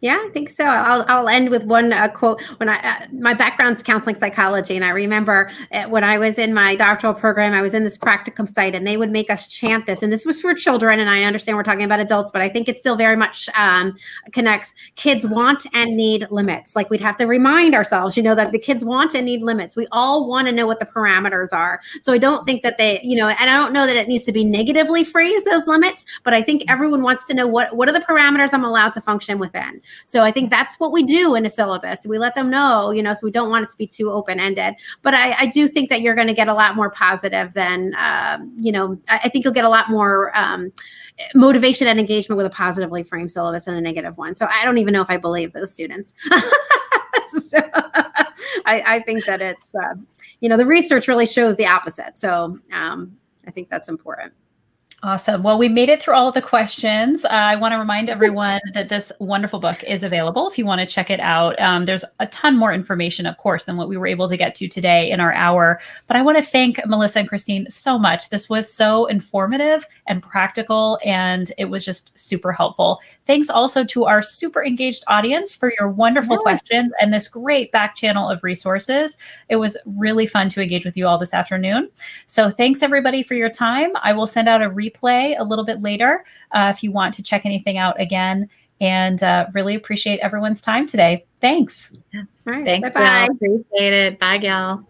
Yeah, I think so. I'll, I'll end with one uh, quote. When I uh, my background's counseling psychology, and I remember uh, when I was in my doctoral program, I was in this practicum site, and they would make us chant this. And this was for children, and I understand we're talking about adults, but I think it still very much um, connects. Kids want and need limits. Like we'd have to remind ourselves, you know, that the kids want and need limits. We all want to know what the parameters are. So I don't think that they, you know, and I don't know that it needs to be negatively phrased those limits, but I think everyone wants to know what what are the parameters I'm allowed to function within. So I think that's what we do in a syllabus. We let them know, you know, so we don't want it to be too open ended. But I, I, do think that you're going to get a lot more positive than, um, you know, I, I, think you'll get a lot more um, motivation and engagement with a positively framed syllabus than a negative one. So I don't even know if I believe those students. so I, I, think that it's, uh, you know, the research really shows the opposite. So um, I think that's important. Awesome. Well, we made it through all of the questions. Uh, I want to remind everyone that this wonderful book is available if you want to check it out. Um, there's a ton more information, of course, than what we were able to get to today in our hour. But I want to thank Melissa and Christine so much. This was so informative and practical, and it was just super helpful. Thanks also to our super engaged audience for your wonderful yes. questions and this great back channel of resources. It was really fun to engage with you all this afternoon. So thanks everybody for your time. I will send out a replay replay a little bit later uh, if you want to check anything out again. And uh, really appreciate everyone's time today. Thanks. Thanks, Bye. Appreciate it. Bye, gal.